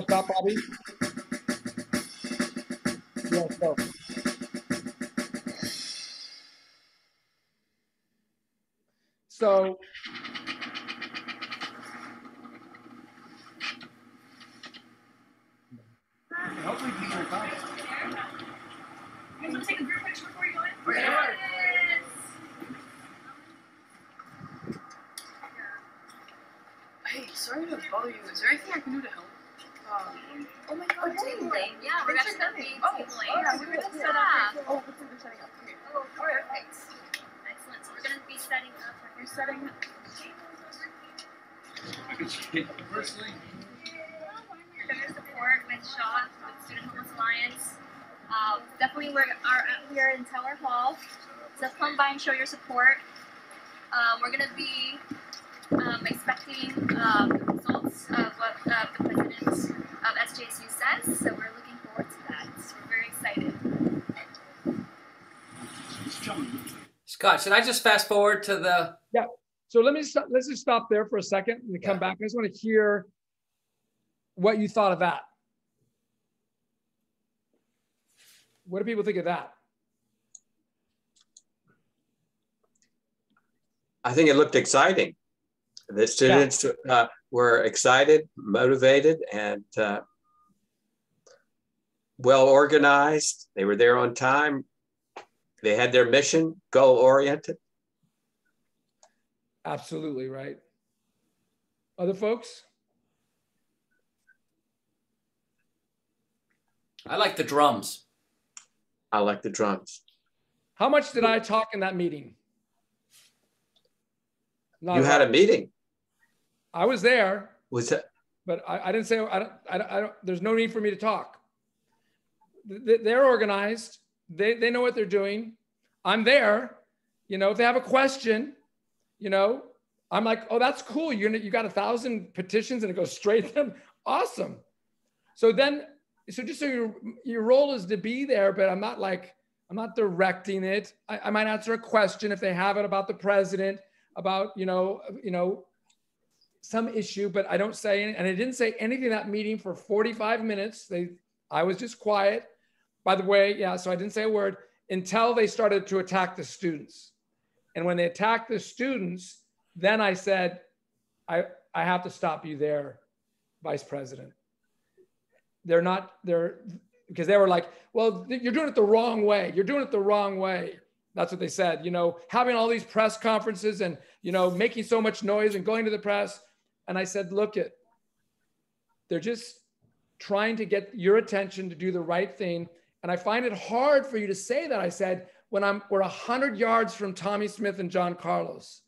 Stop Bobby. Yes, go. So Hopefully people will come. You guys wanna take a group picture before you go in? Yeah. Yes. Hey, sorry to bother you. Is there anything I can do to help? Um, oh my god, tabling. Yeah, we're Thanks gonna for be coming. tabling. Oh, yeah, we were just set up. Yeah. Oh, looks like we're setting up. Okay. Oh, perfect. Excellent. So we're gonna be setting up. You're setting up. Personally, We're gonna support with SHOT, with Student Homeless Alliance. Um, definitely we're are we are in Tower Hall. So come by and show your support. Um, we're gonna be um, expecting um, the results of what uh, the president of SJSU says. So we're looking forward to that. So we're very excited. Scott, should I just fast forward to the? Yeah. So let me stop, let's just stop there for a second and come back. I just want to hear what you thought of that. What do people think of that? I think it looked exciting. The students uh, were excited, motivated, and uh, well organized. They were there on time. They had their mission, goal oriented. Absolutely right. Other folks? I like the drums. I like the drums. How much did I talk in that meeting? Not you had a meeting. I was there, Was that? but I, I didn't say I don't, I don't, I don't. There's no need for me to talk. They're organized. They they know what they're doing. I'm there. You know, if they have a question, you know, I'm like, oh, that's cool. You're gonna, you got a thousand petitions and it goes straight to them. Awesome. So then, so just so your your role is to be there, but I'm not like I'm not directing it. I, I might answer a question if they have it about the president, about you know, you know, some issue, but I don't say any, and I didn't say anything that meeting for 45 minutes. They, I was just quiet. By the way, yeah, so I didn't say a word until they started to attack the students. And when they attacked the students, then I said, I, I have to stop you there, Vice President. They're not, they're, because they were like, well, you're doing it the wrong way. You're doing it the wrong way. That's what they said. You know, having all these press conferences and, you know, making so much noise and going to the press. And I said, look it, they're just trying to get your attention to do the right thing. And I find it hard for you to say that. I said, when I'm we're 100 yards from Tommie Smith and John Carlos,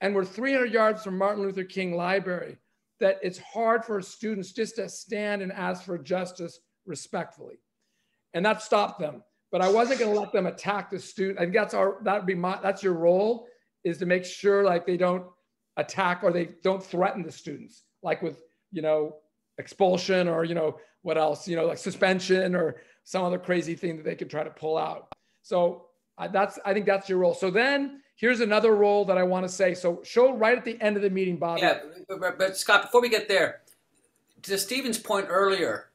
and we're 300 yards from Martin Luther King Library, that it's hard for students just to stand and ask for justice respectfully. and that stopped them. But I wasn't going to let them attack the student. I think that's our that would be my that's your role is to make sure like they don't attack or they don't threaten the students, like with you know expulsion or you know what else you know like suspension or some other crazy thing that they could try to pull out. So uh, that's I think that's your role. So then here's another role that I want to say. So show right at the end of the meeting, Bob. Yeah, but, but Scott, before we get there, to Stephen's point earlier,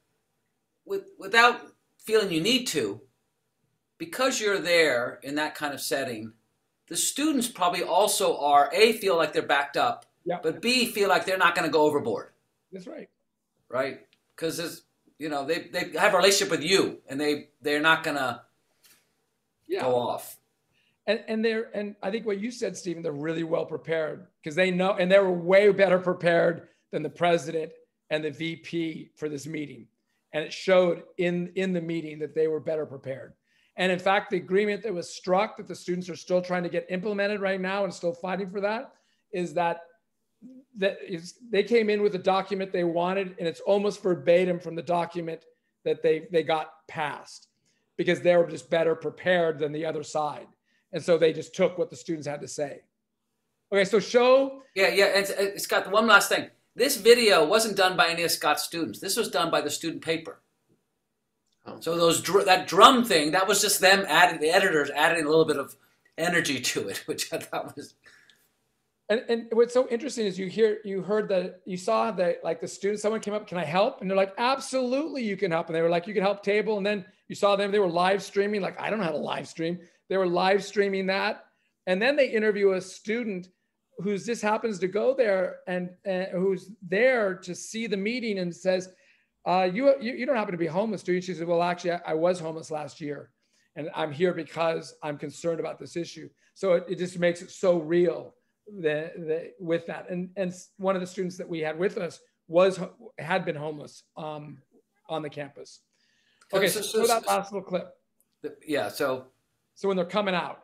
with, without feeling you need to, because you're there in that kind of setting, the students probably also are a feel like they're backed up, yeah. but b feel like they're not going to go overboard. That's right. Right, because it's you know they, they have a relationship with you, and they they're not going to yeah. go off. And, and they're and I think what you said, Stephen, they're really well prepared because they know and they were way better prepared than the president and the VP for this meeting. And it showed in, in the meeting that they were better prepared. And in fact, the agreement that was struck that the students are still trying to get implemented right now and still fighting for that is that that is they came in with a document they wanted and it's almost verbatim from the document that they they got passed because they were just better prepared than the other side and so they just took what the students had to say okay so show yeah yeah and it's got one last thing this video wasn't done by any of Scott's students. This was done by the student paper. Oh. So those dr- that drum thing, that was just them adding the editors adding a little bit of energy to it, which I thought was. And, and what's so interesting is you hear you heard that you saw that like the students someone came up can I help? And they're like absolutely you can help. And they were like you can help table. And then you saw them they were live streaming like I don't know how to live stream. They were live streaming that. And then they interview a student who's just happens to go there and, and who's there to see the meeting and says, uh, you, you, you don't happen to be homeless, do you? She said, well, actually, I, I, was homeless last year and I'm here because I'm concerned about this issue. So it, it just makes it so real that, that with that. And, and one of the students that we had with us was, had been homeless um, on the campus. Okay, so, so, so that last little clip. Yeah, so. So when they're coming out.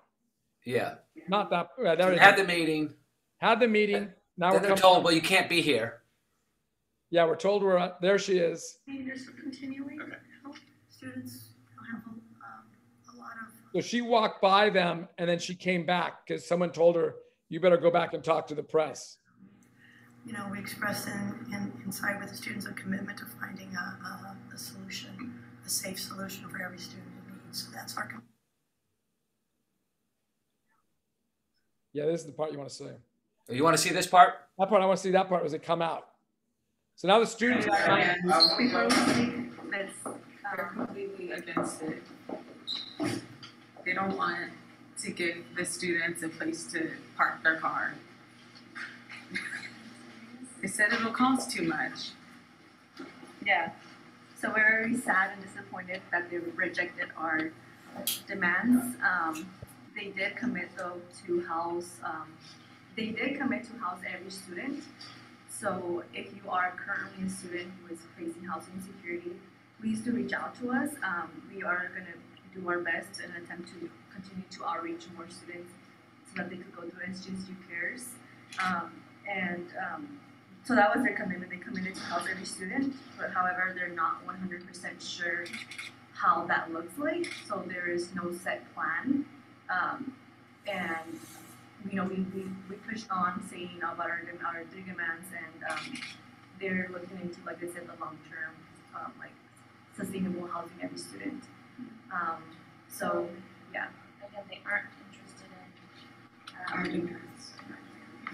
Yeah. Not that. Uh, there so had the meeting had the meeting. Now then we're they're told, well, you can't be here. Yeah, we're told we're at, there. She is. Just continuing okay. help students have a, um, a lot of. So she walked by them and then she came back because someone told her, "You better go back and talk to the press." You know, we express in, in inside with the students a commitment to finding a, a, a solution, a safe solution for every student in need. So that's our. commitment. Yeah, this is the part you want to say. Oh, you want to see this part? That part I want to see. That part was it come out. So now the students. Yeah, are completely against it. They don't want to give the students a place to park their car. they said it'll cost too much. Yeah. So we're very sad and disappointed that they rejected our demands. Um, they did commit though to house um, they did commit to house every student. So if you are currently a student who is facing housing insecurity, please do reach out to us. Um, we are going to do our best and attempt to continue to outreach more students so that they could go through SJSU Cares. Um, and um, so that was their commitment. They committed to house every student, but however, they're not 100% sure how that looks like. So there is no set plan. Um, and you know, we, we, we pushed on saying about our, our three demands and um, they're looking into, like I said, the long term, um, like sustainable housing every student. Um, so, yeah. Again, they aren't interested in um, demands.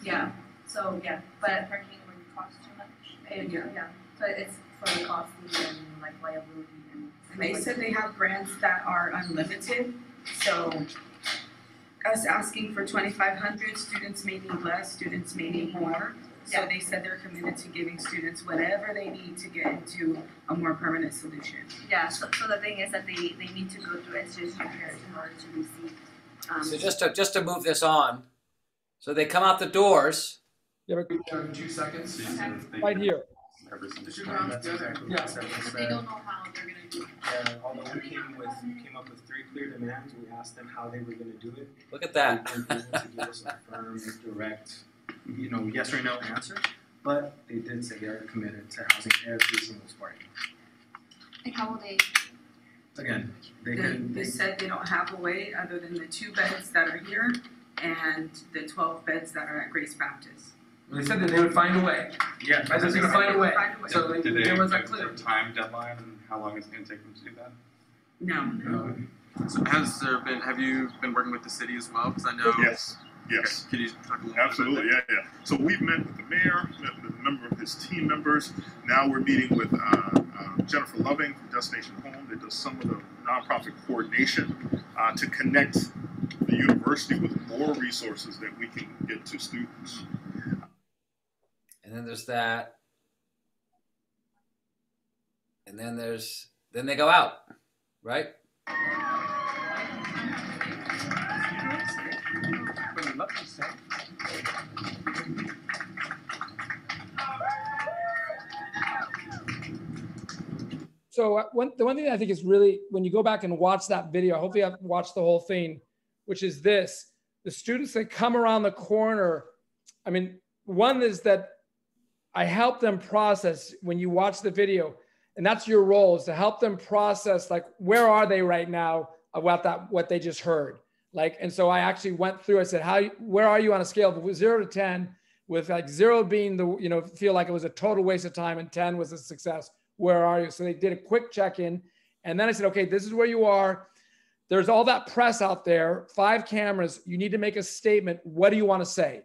Yeah. So, yeah. But parking would cost too much. And, yeah. yeah. So it's for the costly and like liability and. And they said they have grants that are unlimited. So us asking for twenty-five hundred, students may need less, students may need more. So Yeah. they said they're committed to giving students whatever they need to get into a more permanent solution. Yeah, so, so the thing is that they, they need to go through SJSU Cares in order to receive. Um, So just to just to move this on, so they come out the doors. Yeah, but two seconds. Right here. The two rounds together. Yeah. But they don't know how they're gonna do it. Uh, although we came with came up with three clear demands, we asked them how they were going to do it. Look at that. They weren't able to give us a firm, direct, you know, yes or no answer. But they did say they are committed to housing every single Spartan. And how will they again, they They, can. they said they don't have a way other than the two beds that are here and the twelve beds that are at Grace Baptist. They said that they would find a way. Yeah. President's gonna find a way. Find a way. So Did they there was a give clear. time deadline and how long it's gonna take them to do that? No. So has there been, have you been working with the city as well? Because I know. Yes, yes. Could you talk a little Absolutely, yeah, yeah. So we've met with the mayor, met with a number of his team members. Now we're meeting with uh, uh, Jennifer Loving from Destination Home that does some of the nonprofit coordination uh, to connect the university with more resources that we can get to students. And then there's that. And then there's then they go out, right? So uh, one, the one thing I think is really when you go back and watch that video, hopefully I've watched the whole thing, which is this: the students that come around the corner. I mean, one is that I help them process when you watch the video, and that's your role is to help them process like where are they right now about that what they just heard. Like, and so I actually went through. I said, how where are you on a scale of zero to ten? With like zero being the you know feel like it was a total waste of time, and ten was a success where are you? So they did a quick check in. And then I said, okay, this is where you are. There's all that press out there, five cameras. You need to make a statement. What do you want to say?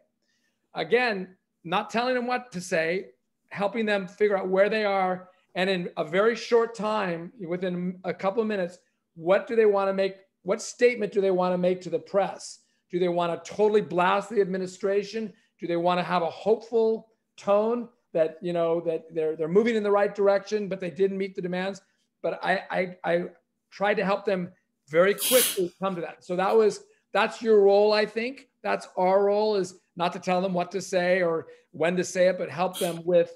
Again, not telling them what to say, helping them figure out where they are. And in a very short time, within a couple of minutes, what do they want to make? What statement do they want to make to the press? Do they want to totally blast the administration? Do they want to have a hopeful tone? that you know that they're they're moving in the right direction, but they didn't meet the demands. But I I, I tried to help them very quickly come to that. So that was that's your role, I think. That's our role is not to tell them what to say or when to say it, but help them with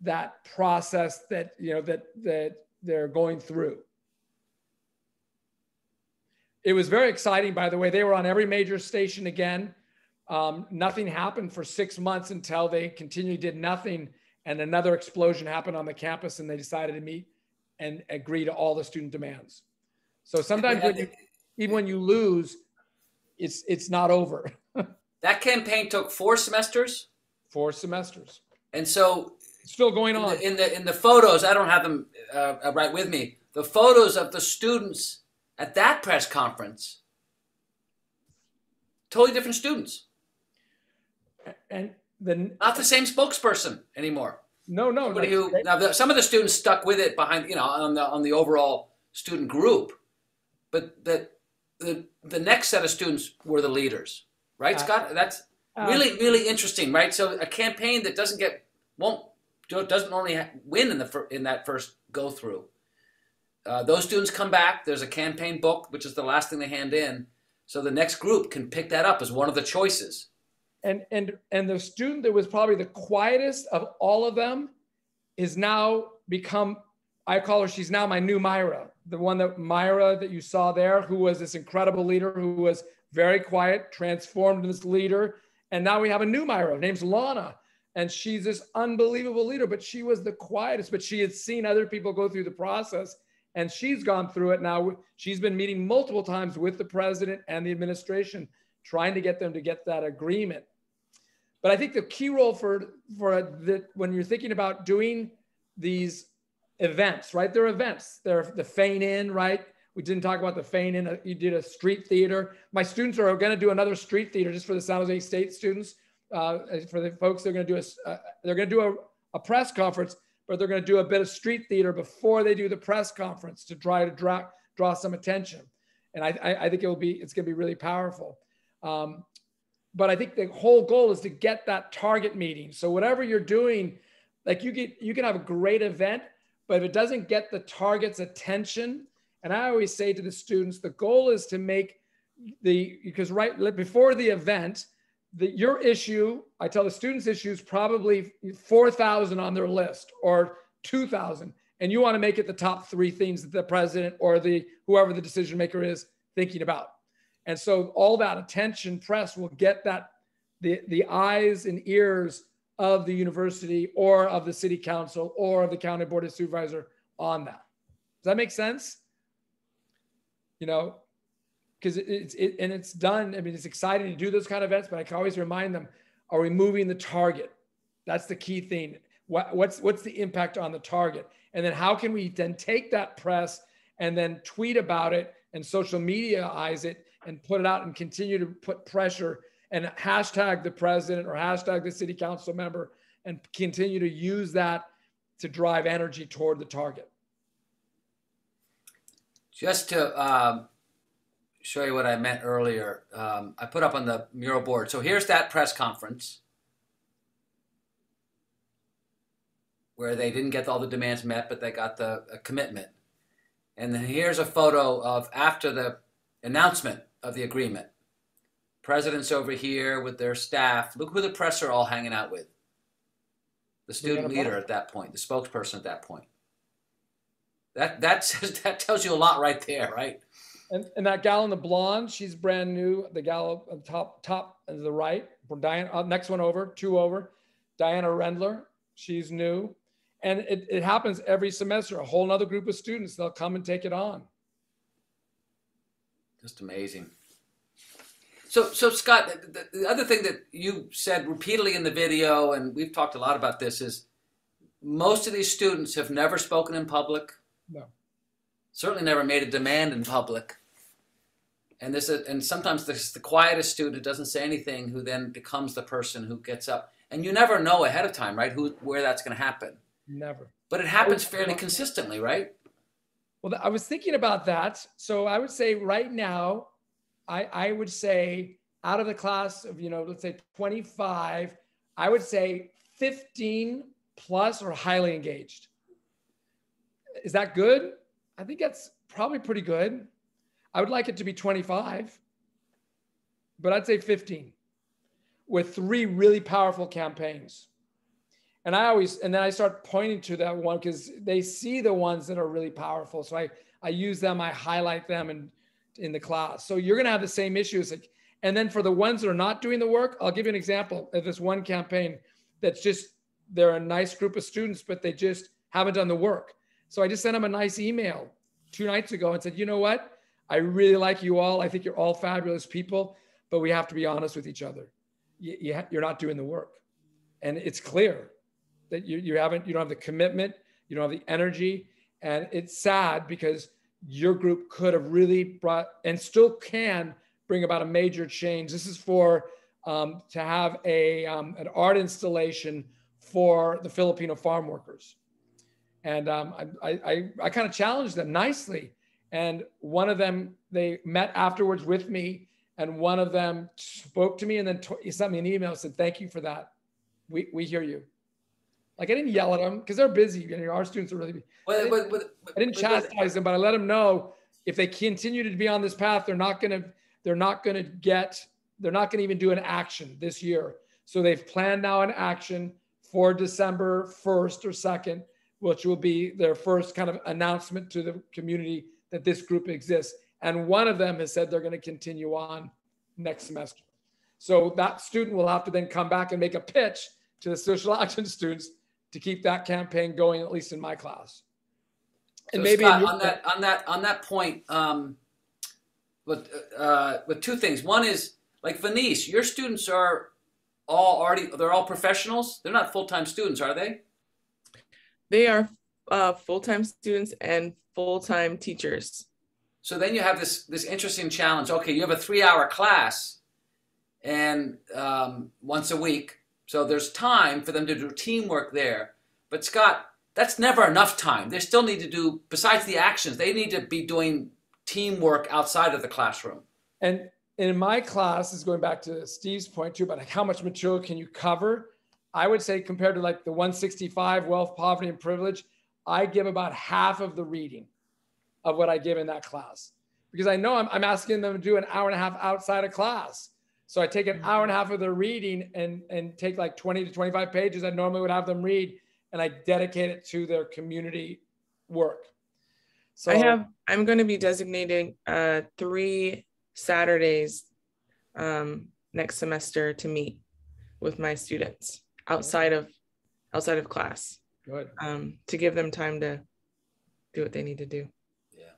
that process that you know that that they're going through. It was very exciting, by the way. They were on every major station again. Um, nothing happened for six months until they continually did nothing. And another explosion happened on the campus, and they decided to meet and agree to all the student demands. So sometimes, when you, even when you lose, it's it's not over. that campaign took four semesters. Four semesters. And so it's still going on in the in the, in the photos. I don't have them uh, right with me. The photos of the students at that press conference. Totally different students and the not the same spokesperson anymore. No, no. Somebody who now the, some of the students stuck with it behind you know on the on the overall student group, but the the the next set of students were the leaders, right, uh, Scott? That's uh, really really interesting, right? So a campaign that doesn't get won't doesn't only win in the in that first go through. Uh, those students come back. There's a campaign book, which is the last thing they hand in. So the next group can pick that up as one of the choices. And and and the student that was probably the quietest of all of them is now become i call her she's now my new myra. The one that myra that you saw there who was this incredible leader who was very quiet transformed into this leader. And now we have a new myra. Her name's lana. And she's this unbelievable leader but she was the quietest. But she had seen other people go through the process and she's gone through it now she's been meeting multiple times with the president and the administration trying to get them to get that agreement but I think the key role for for the when you're thinking about doing these events, right? They're events. They're the Feign In, right? We didn't talk about the Feign In. You did a street theater. My students are going to do another street theater just for the San Jose State students. Uh, for the folks, they're going to do a uh, they're going to do a, a press conference, but they're going to do a bit of street theater before they do the press conference to try to draw draw some attention. And I, I, I think it will be it's going to be really powerful. Um, but I think the whole goal is to get that target meeting. So whatever you're doing, like you get you can have a great event, but if it doesn't get the target's attention, and I always say to the students, the goal is to make the because right before the event, your issue, I tell the students issue is probably 4,000 on their list or 2,000, and you want to make it the top three things that the president or the whoever the decision maker is thinking about. And so all that attention press will get that the, the eyes and ears of the university or of the city council or of the county board of supervisor on that. Does that make sense? you know, because it's it, and it's done. I mean, it's exciting to do those kind of events, but I can always remind them: Are we moving the target? That's the key thing. What, what's what's the impact on the target? And then how can we then take that press and then tweet about it and social mediaize it and put it out and continue to put pressure and hashtag the president or hashtag the city council member and continue to use that to drive energy toward the target. Just to um, show you what I meant earlier, um, I put up on the mural board. So here's that press conference where they didn't get all the demands met, but they got the commitment. And then here's a photo of after the announcement of the agreement. President's over here with their staff. Look who the press are all hanging out with. The student leader at that point, the spokesperson at that point. That that says that tells you a lot right there, right? And, and that gal in the blonde, she's brand new. The gal on top top to the right, Diane. Uh, next one over, two over, Diana Rendler. She's new, and it, it happens every semester. A whole other group of students they'll come and take it on. Just amazing. So, so Scott, the, the, other thing that you said repeatedly in the video, and we've talked a lot about this, is most of these students have never spoken in public. No. Certainly never made a demand in public. And this, and sometimes this the quietest student doesn't say anything, who then becomes the person who gets up. And you never know ahead of time, right? Who, where that's going to happen. Never. But it happens fairly consistently, right? Well, I was thinking about that. So I would say right now, I, I would say out of the class of, you know, let's say 25, I would say 15 plus are highly engaged. Is that good? I think that's probably pretty good. I would like it to be 25, but I'd say 15 with three really powerful campaigns. And I always, and then I start pointing to that one because they see the ones that are really powerful. So I, I use them, I highlight them and in the class. So you're going to have the same issues. And then for the ones that are not doing the work, I'll give you an example of this one campaign that's just, they're a nice group of students, but they just haven't done the work. So I just sent them a nice email two nights ago and said, you know what? I really like you all. I think you're all fabulous people, but we have to be honest with each other. You, you ha- you're not doing the work. And it's clear that you, you haven't, you don't have the commitment, you don't have the energy. And it's sad because your group could have really brought and still can bring about a major change. This is for um, to have a um, an art installation for the Filipino farm workers, and um, I I, I kind of challenged them nicely, and one of them they met afterwards with me, and one of them spoke to me and then t- he sent me an email and said thank you for that. We we hear you. Like I didn't yell at them because they're busy. You know, our students are really. Busy. But, I didn't, but, but, I didn't chastise them, but I let them know if they continue to be on this path, they're not gonna they're not gonna get they're not gonna even do an action this year. So they've planned now an action for December 1st or 2nd, which will be their first kind of announcement to the community that this group exists. And one of them has said they're going to continue on next semester. So that student will have to then come back and make a pitch to the social action students to keep that campaign going, at least in my class. And so maybe Scott, on that on that on that point, um, with uh, with two things. One is like Venice, your students are all already they're all professionals. They're not full time students, are they? They are uh, full time students and full time teachers. So then you have this this interesting challenge. Okay, you have a three hour class, and um, once a week, so there's time for them to do teamwork there. But Scott, that's never enough time. They still need to do, besides the actions, they need to be doing teamwork outside of the classroom. And in my class, is going back to Steve's point too about how much material can you cover. I would say compared to like the 165 wealth, poverty, and privilege, I give about half of the reading of what I give in that class because I know I'm, I'm asking them to do an hour and a half outside of class. So I take an hour and a half of their reading and, and take like 20 to 25 pages I normally would have them read and I dedicate it to their community work. So I have, I'm going to be designating uh, three Saturdays um, next semester to meet with my students outside of outside of class. Good. Um, to give them time to do what they need to do. Yeah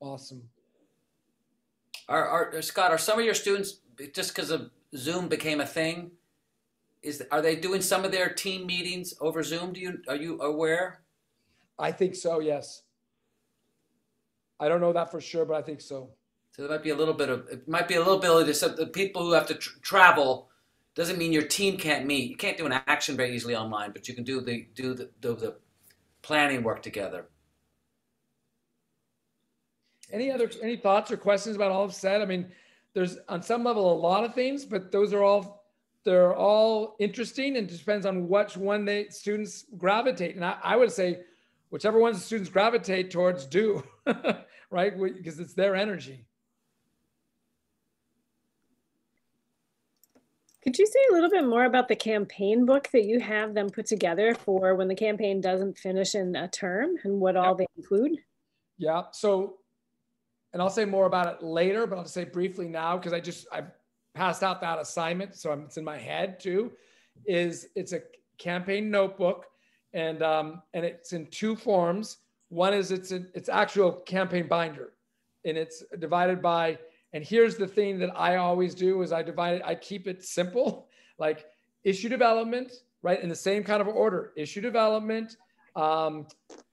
awesome. Are, are Scott? Are some of your students just because of Zoom became a thing? Is are they doing some of their team meetings over Zoom? Do you are you aware? I think so. Yes. I don't know that for sure, but I think so. So there might be a little bit of it might be a little bit of the people who have to tr- travel doesn't mean your team can't meet. You can't do an action very easily online, but you can do the do the, do the planning work together. Any other any thoughts or questions about all I've said? I mean, there's on some level a lot of themes, but those are all they're all interesting and depends on which one they students gravitate. And I, I would say whichever ones the students gravitate towards do, right? Because it's their energy. Could you say a little bit more about the campaign book that you have them put together for when the campaign doesn't finish in a term and what all they include? Yeah. So and I'll say more about it later, but I'll just say briefly now because I just I passed out that assignment, so it's in my head too. Is it's a campaign notebook, and um, and it's in two forms. One is it's a, it's actual campaign binder, and it's divided by. And here's the thing that I always do is I divide it. I keep it simple, like issue development, right, in the same kind of order. Issue development, um,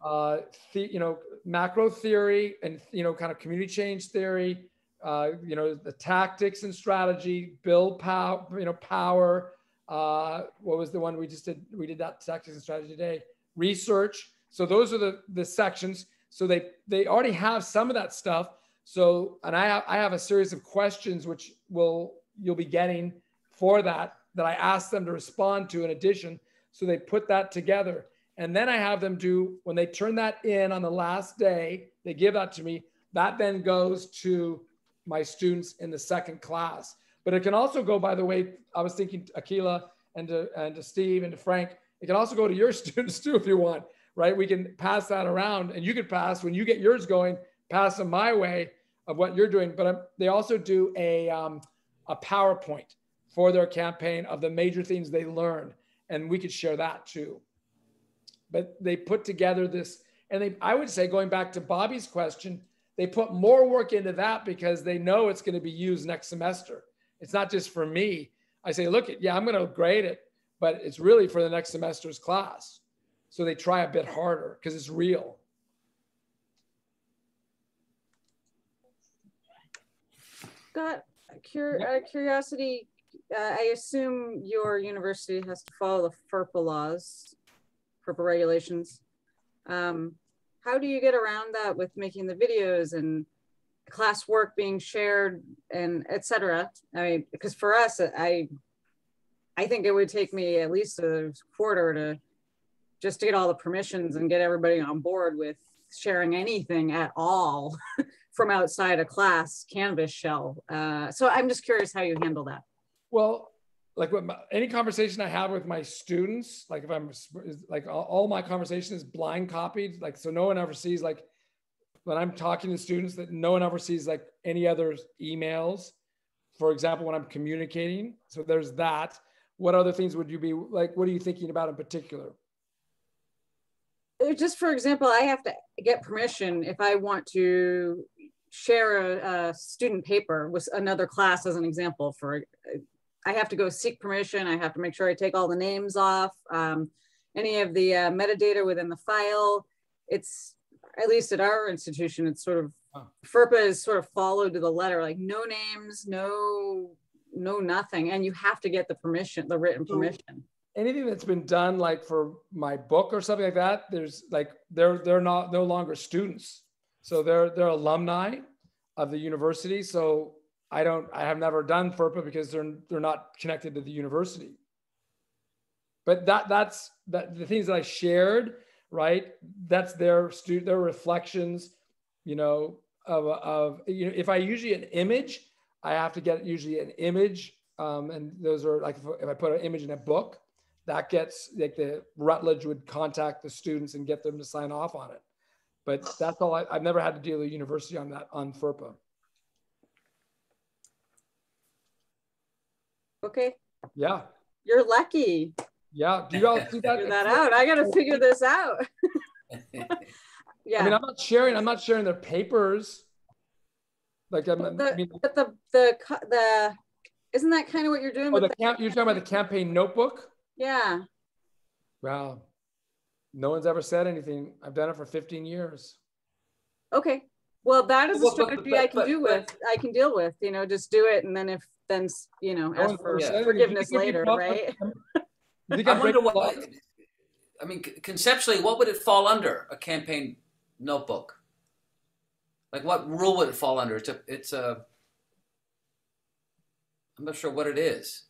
uh, the, you know, macro theory and, you know, kind of community change theory, uh, you know, the tactics and strategy, build power, you know, power. Uh, what was the one we just did? We did that tactics and strategy today. Research. So those are the, the sections. So they, they already have some of that stuff. So, and I have, I have a series of questions which will, you'll be getting for that, that I ask them to respond to in addition. So they put that together. And then I have them do, when they turn that in on the last day, they give that to me. That then goes to my students in the second class. But it can also go, by the way, I was thinking Akila and to, and to Steve and to Frank, it can also go to your students too if you want, right? We can pass that around and you can pass, when you get yours going, pass them my way of what you're doing. But they also do a, um, a PowerPoint for their campaign of the major things they learned. And we could share that too but they put together this and they i would say going back to bobby's question they put more work into that because they know it's going to be used next semester it's not just for me i say look yeah i'm going to grade it but it's really for the next semester's class so they try a bit harder because it's real Got cur- uh, curiosity. Uh, I assume your university has to follow the FERPA laws FERPA regulations. Um, how do you get around that with making the videos and class work being shared and etc. I mean, because for us, I I think it would take me at least a quarter to just to get all the permissions and get everybody on board with sharing anything at all from outside a class canvas shell. Uh, so I'm just curious how you handle that. Well, like what my, any conversation I have with my students, like if I'm like all, all, my conversation is blind copied, like so no one ever sees like when I'm talking to students that no one ever sees like any other emails. For example, when I'm communicating, so there's that. What other things would you be like? What are you thinking about in particular? Uh, just for example, I have to get permission if I want to share a, a student paper with another class as an example for I have to go seek permission. I have to make sure I take all the names off, um, any of the uh, metadata within the file. It's at least at our institution, it's sort of FERPA is sort of followed to the letter, like no names, no, no nothing, and you have to get the permission, the written permission. Anything that's been done, like for my book or something like that, there's like they're they're not no longer students, so they're they're alumni of the university. So I don't, I have never done FERPA because they're, they're not connected to the university. But that, that's that the things that I shared, right? That's their student, their reflections, you know, of, of, you know, if I usually an image, I have to get usually an image. Um, and those are like, if, if I put an image in a book, that gets like the Routledge would contact the students and get them to sign off on it. But that's all I, I've never had to deal with university on that on FERPA. Okay. Yeah. You're lucky. Yeah. Do you all see that? Figure that out. I got to figure this out. yeah. I mean, I'm not sharing. I'm not sharing their papers Like I mean, the, but the the the isn't that kind of what you're doing? Oh, the, the camp. You're talking about the campaign notebook. Yeah. Wow. No one's ever said anything. I've done it for 15 years. Okay. Well, that is a strategy but, but, I can but, do with. I can deal with. You know, just do it, and then if then you know ask for yeah. forgiveness later, right? I wonder what. I mean, conceptually, what would it fall under? A campaign notebook. Like, what rule would it fall under? It's a. It's a. I'm not sure what it is.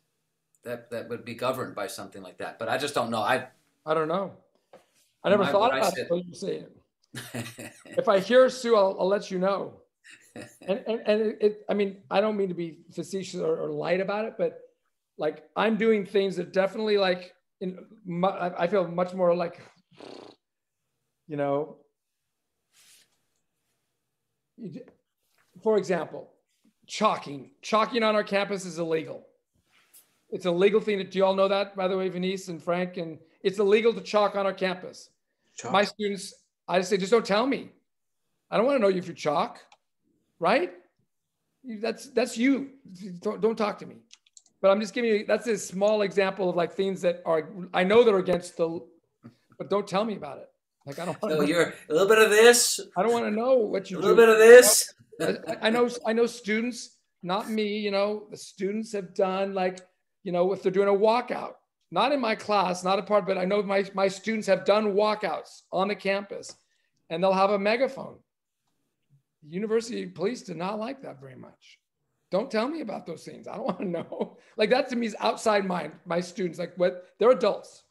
That that would be governed by something like that, but I just don't know. I. I don't know. I never thought about it. What you saying? if I hear Sue, I'll, I'll let you know. And and, and it, it, I mean, I don't mean to be facetious or, or, light about it, but like I'm doing things that definitely like in I feel much more like, you know, for example, chalking. Chalking on our campus is illegal. It's a legal thing. Do you all know that, by the way, Venice and Frank? And it's illegal to chalk on our campus. Chalk. My students, I just say, just don't tell me. I don't want to know if you're chalk, right? That's that's you. Don't, don't talk to me. But I'm just giving you that's a small example of like things that are I know that are against the, but don't tell me about it. Like I don't. Want so to you're a little bit of this. I don't want to know what you. A little do. bit of this. I, I know. I know students, not me. You know, the students have done like, you know, if they're doing a walkout, not in my class, not a part, but I know my, my students have done walkouts on the campus and they'll have a megaphone. University police did not like that very much. Don't tell me about those things. I don't want to know. Like that to me is outside my, my students, like what they're adults.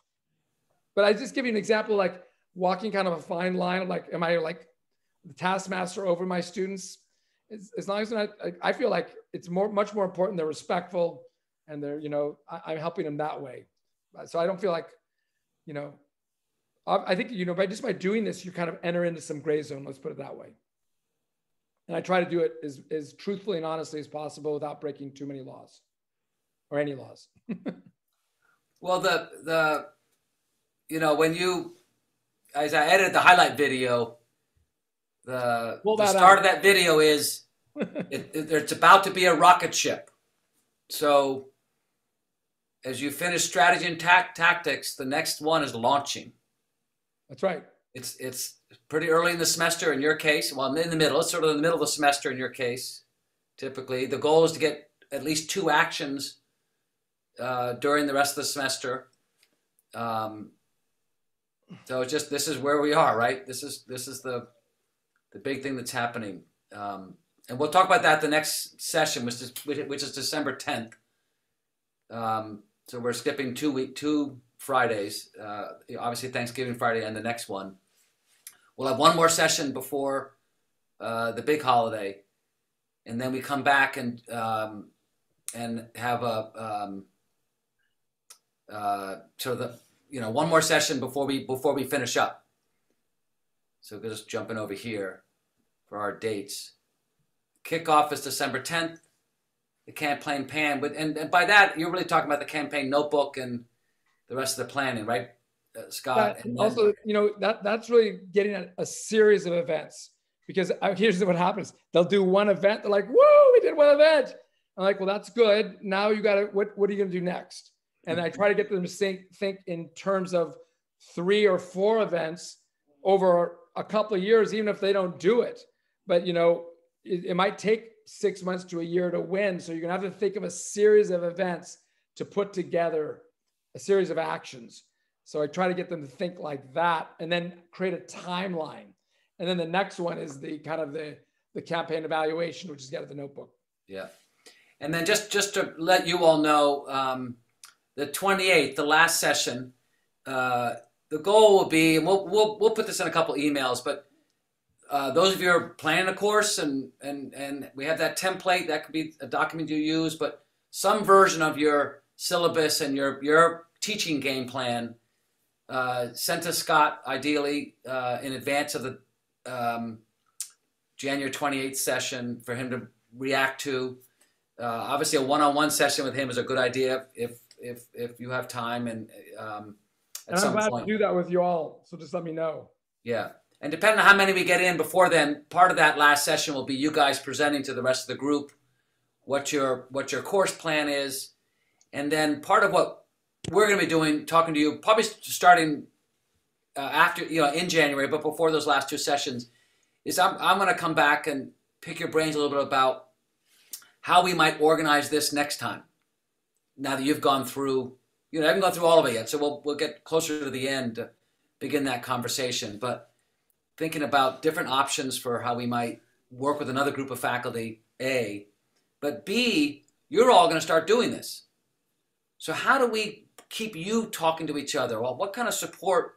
But I just give you an example, like walking kind of a fine line like, am I like the taskmaster over my students? As, as long as I, I feel like it's more, much more important. They're respectful and they're, you know, I, I'm helping them that way. Uh, so I don't feel like, you know, I think, you know, by just by doing this, you kind of enter into some gray zone, let's put it that way. And I try to do it as, as truthfully and honestly as possible without breaking too many laws or any laws. well, the, the, you know, when you, as I edited the highlight video, the, the start out. of that video is it, it, it's about to be a rocket ship. So as you finish strategy and ta- tactics, the next one is launching. That's right. It's it's pretty early in the semester in your case. Well, in the middle. It's sort of in the middle of the semester in your case. Typically, the goal is to get at least two actions uh, during the rest of the semester. Um, so it's just this is where we are, right? This is this is the the big thing that's happening, um, and we'll talk about that the next session, which is which is December tenth. Um, so we're skipping two week two Fridays. Uh, obviously Thanksgiving Friday and the next one. We'll have one more session before uh, the big holiday, and then we come back and um, and have a um, uh, sort of the you know one more session before we before we finish up. So just jumping over here for our dates. Kickoff is December 10th the campaign plan. But and, and by that, you're really talking about the campaign notebook and the rest of the planning, right, uh, Scott? and also, then, you know, that that's really getting a, a series of events because here's what happens: they'll do one event, they're like, "Whoa, we did one event." I'm like, "Well, that's good. Now you got to what? What are you going to do next?" And I try to get them to think think in terms of three or four events over a couple of years, even if they don't do it. But you know, it, it might take six months to a year to win. So you're going to have to think of a series of events to put together a series of actions. So I try to get them to think like that and then create a timeline. And then the next one is the kind of the, the campaign evaluation, which is get at the notebook. Yeah. And then just, just to let you all know, um, the 28th, the last session, uh, the goal will be, and we'll, we'll, we'll put this in a couple emails, but uh, those of you who are planning a course and, and, and we have that template, that could be a document you use, but some version of your syllabus and your, your teaching game plan uh, sent to Scott, ideally uh, in advance of the um, January 28th session for him to react to. Uh, obviously, a one-on-one session with him is a good idea if if if you have time and um, at and I'm glad point. to do that with you all. So just let me know. Yeah. And depending on how many we get in before then, part of that last session will be you guys presenting to the rest of the group what your what your course plan is, and then part of what we're going to be doing, talking to you, probably starting uh, after you know in January, but before those last two sessions, is I'm I'm going to come back and pick your brains a little bit about how we might organize this next time. Now that you've gone through, you know, I haven't gone through all of it yet, so we'll we'll get closer to the end to begin that conversation. But thinking about different options for how we might work with another group of faculty, A, but B, you're all going to start doing this. So how do we keep you talking to each other? Well, what kind of support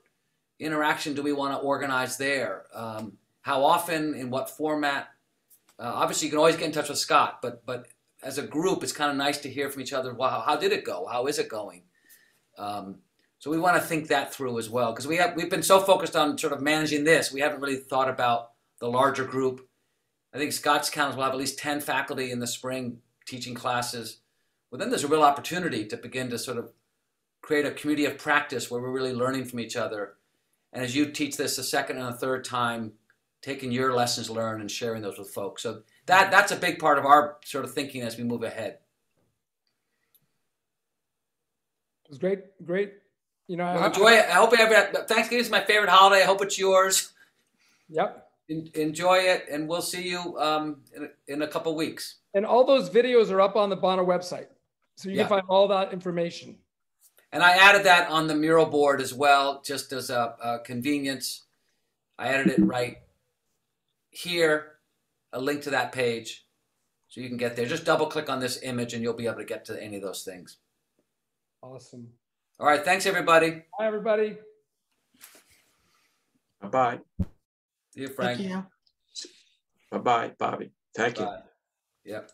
interaction do we want to organize there? Um, how often, in what format? Uh, obviously, you can always get in touch with Scott, but but as a group, it's kind of nice to hear from each other. How, how did it go? How is it going? Um, so we want to think that through as well because we have we've been so focused on sort of managing this, we haven't really thought about the larger group. I think Scott's counts will have at least ten faculty in the spring teaching classes. Well, then there's a real opportunity to begin to sort of create a community of practice where we're really learning from each other. And as you teach this a second and a third time, taking your lessons learned and sharing those with folks. So that that's a big part of our sort of thinking as we move ahead. It was great, great. You know, well, I, enjoy it. I hope you have Thanksgiving is my favorite holiday. I hope it's yours. Yep. En enjoy it, and we'll see you um, in, a, in a couple weeks. And all those videos are up on the Bonner website, so you yeah. can find all that information. And I added that on the mural board as well, just as a, a convenience. I added it right here, a link to that page, so you can get there. Just double click on this image, and you'll be able to get to any of those things. Awesome. All right. Thanks, everybody. Bye, everybody. Bye bye. See you, Frank. Thank you. Bye bye, Bobby. Thank Bye. you. Yep.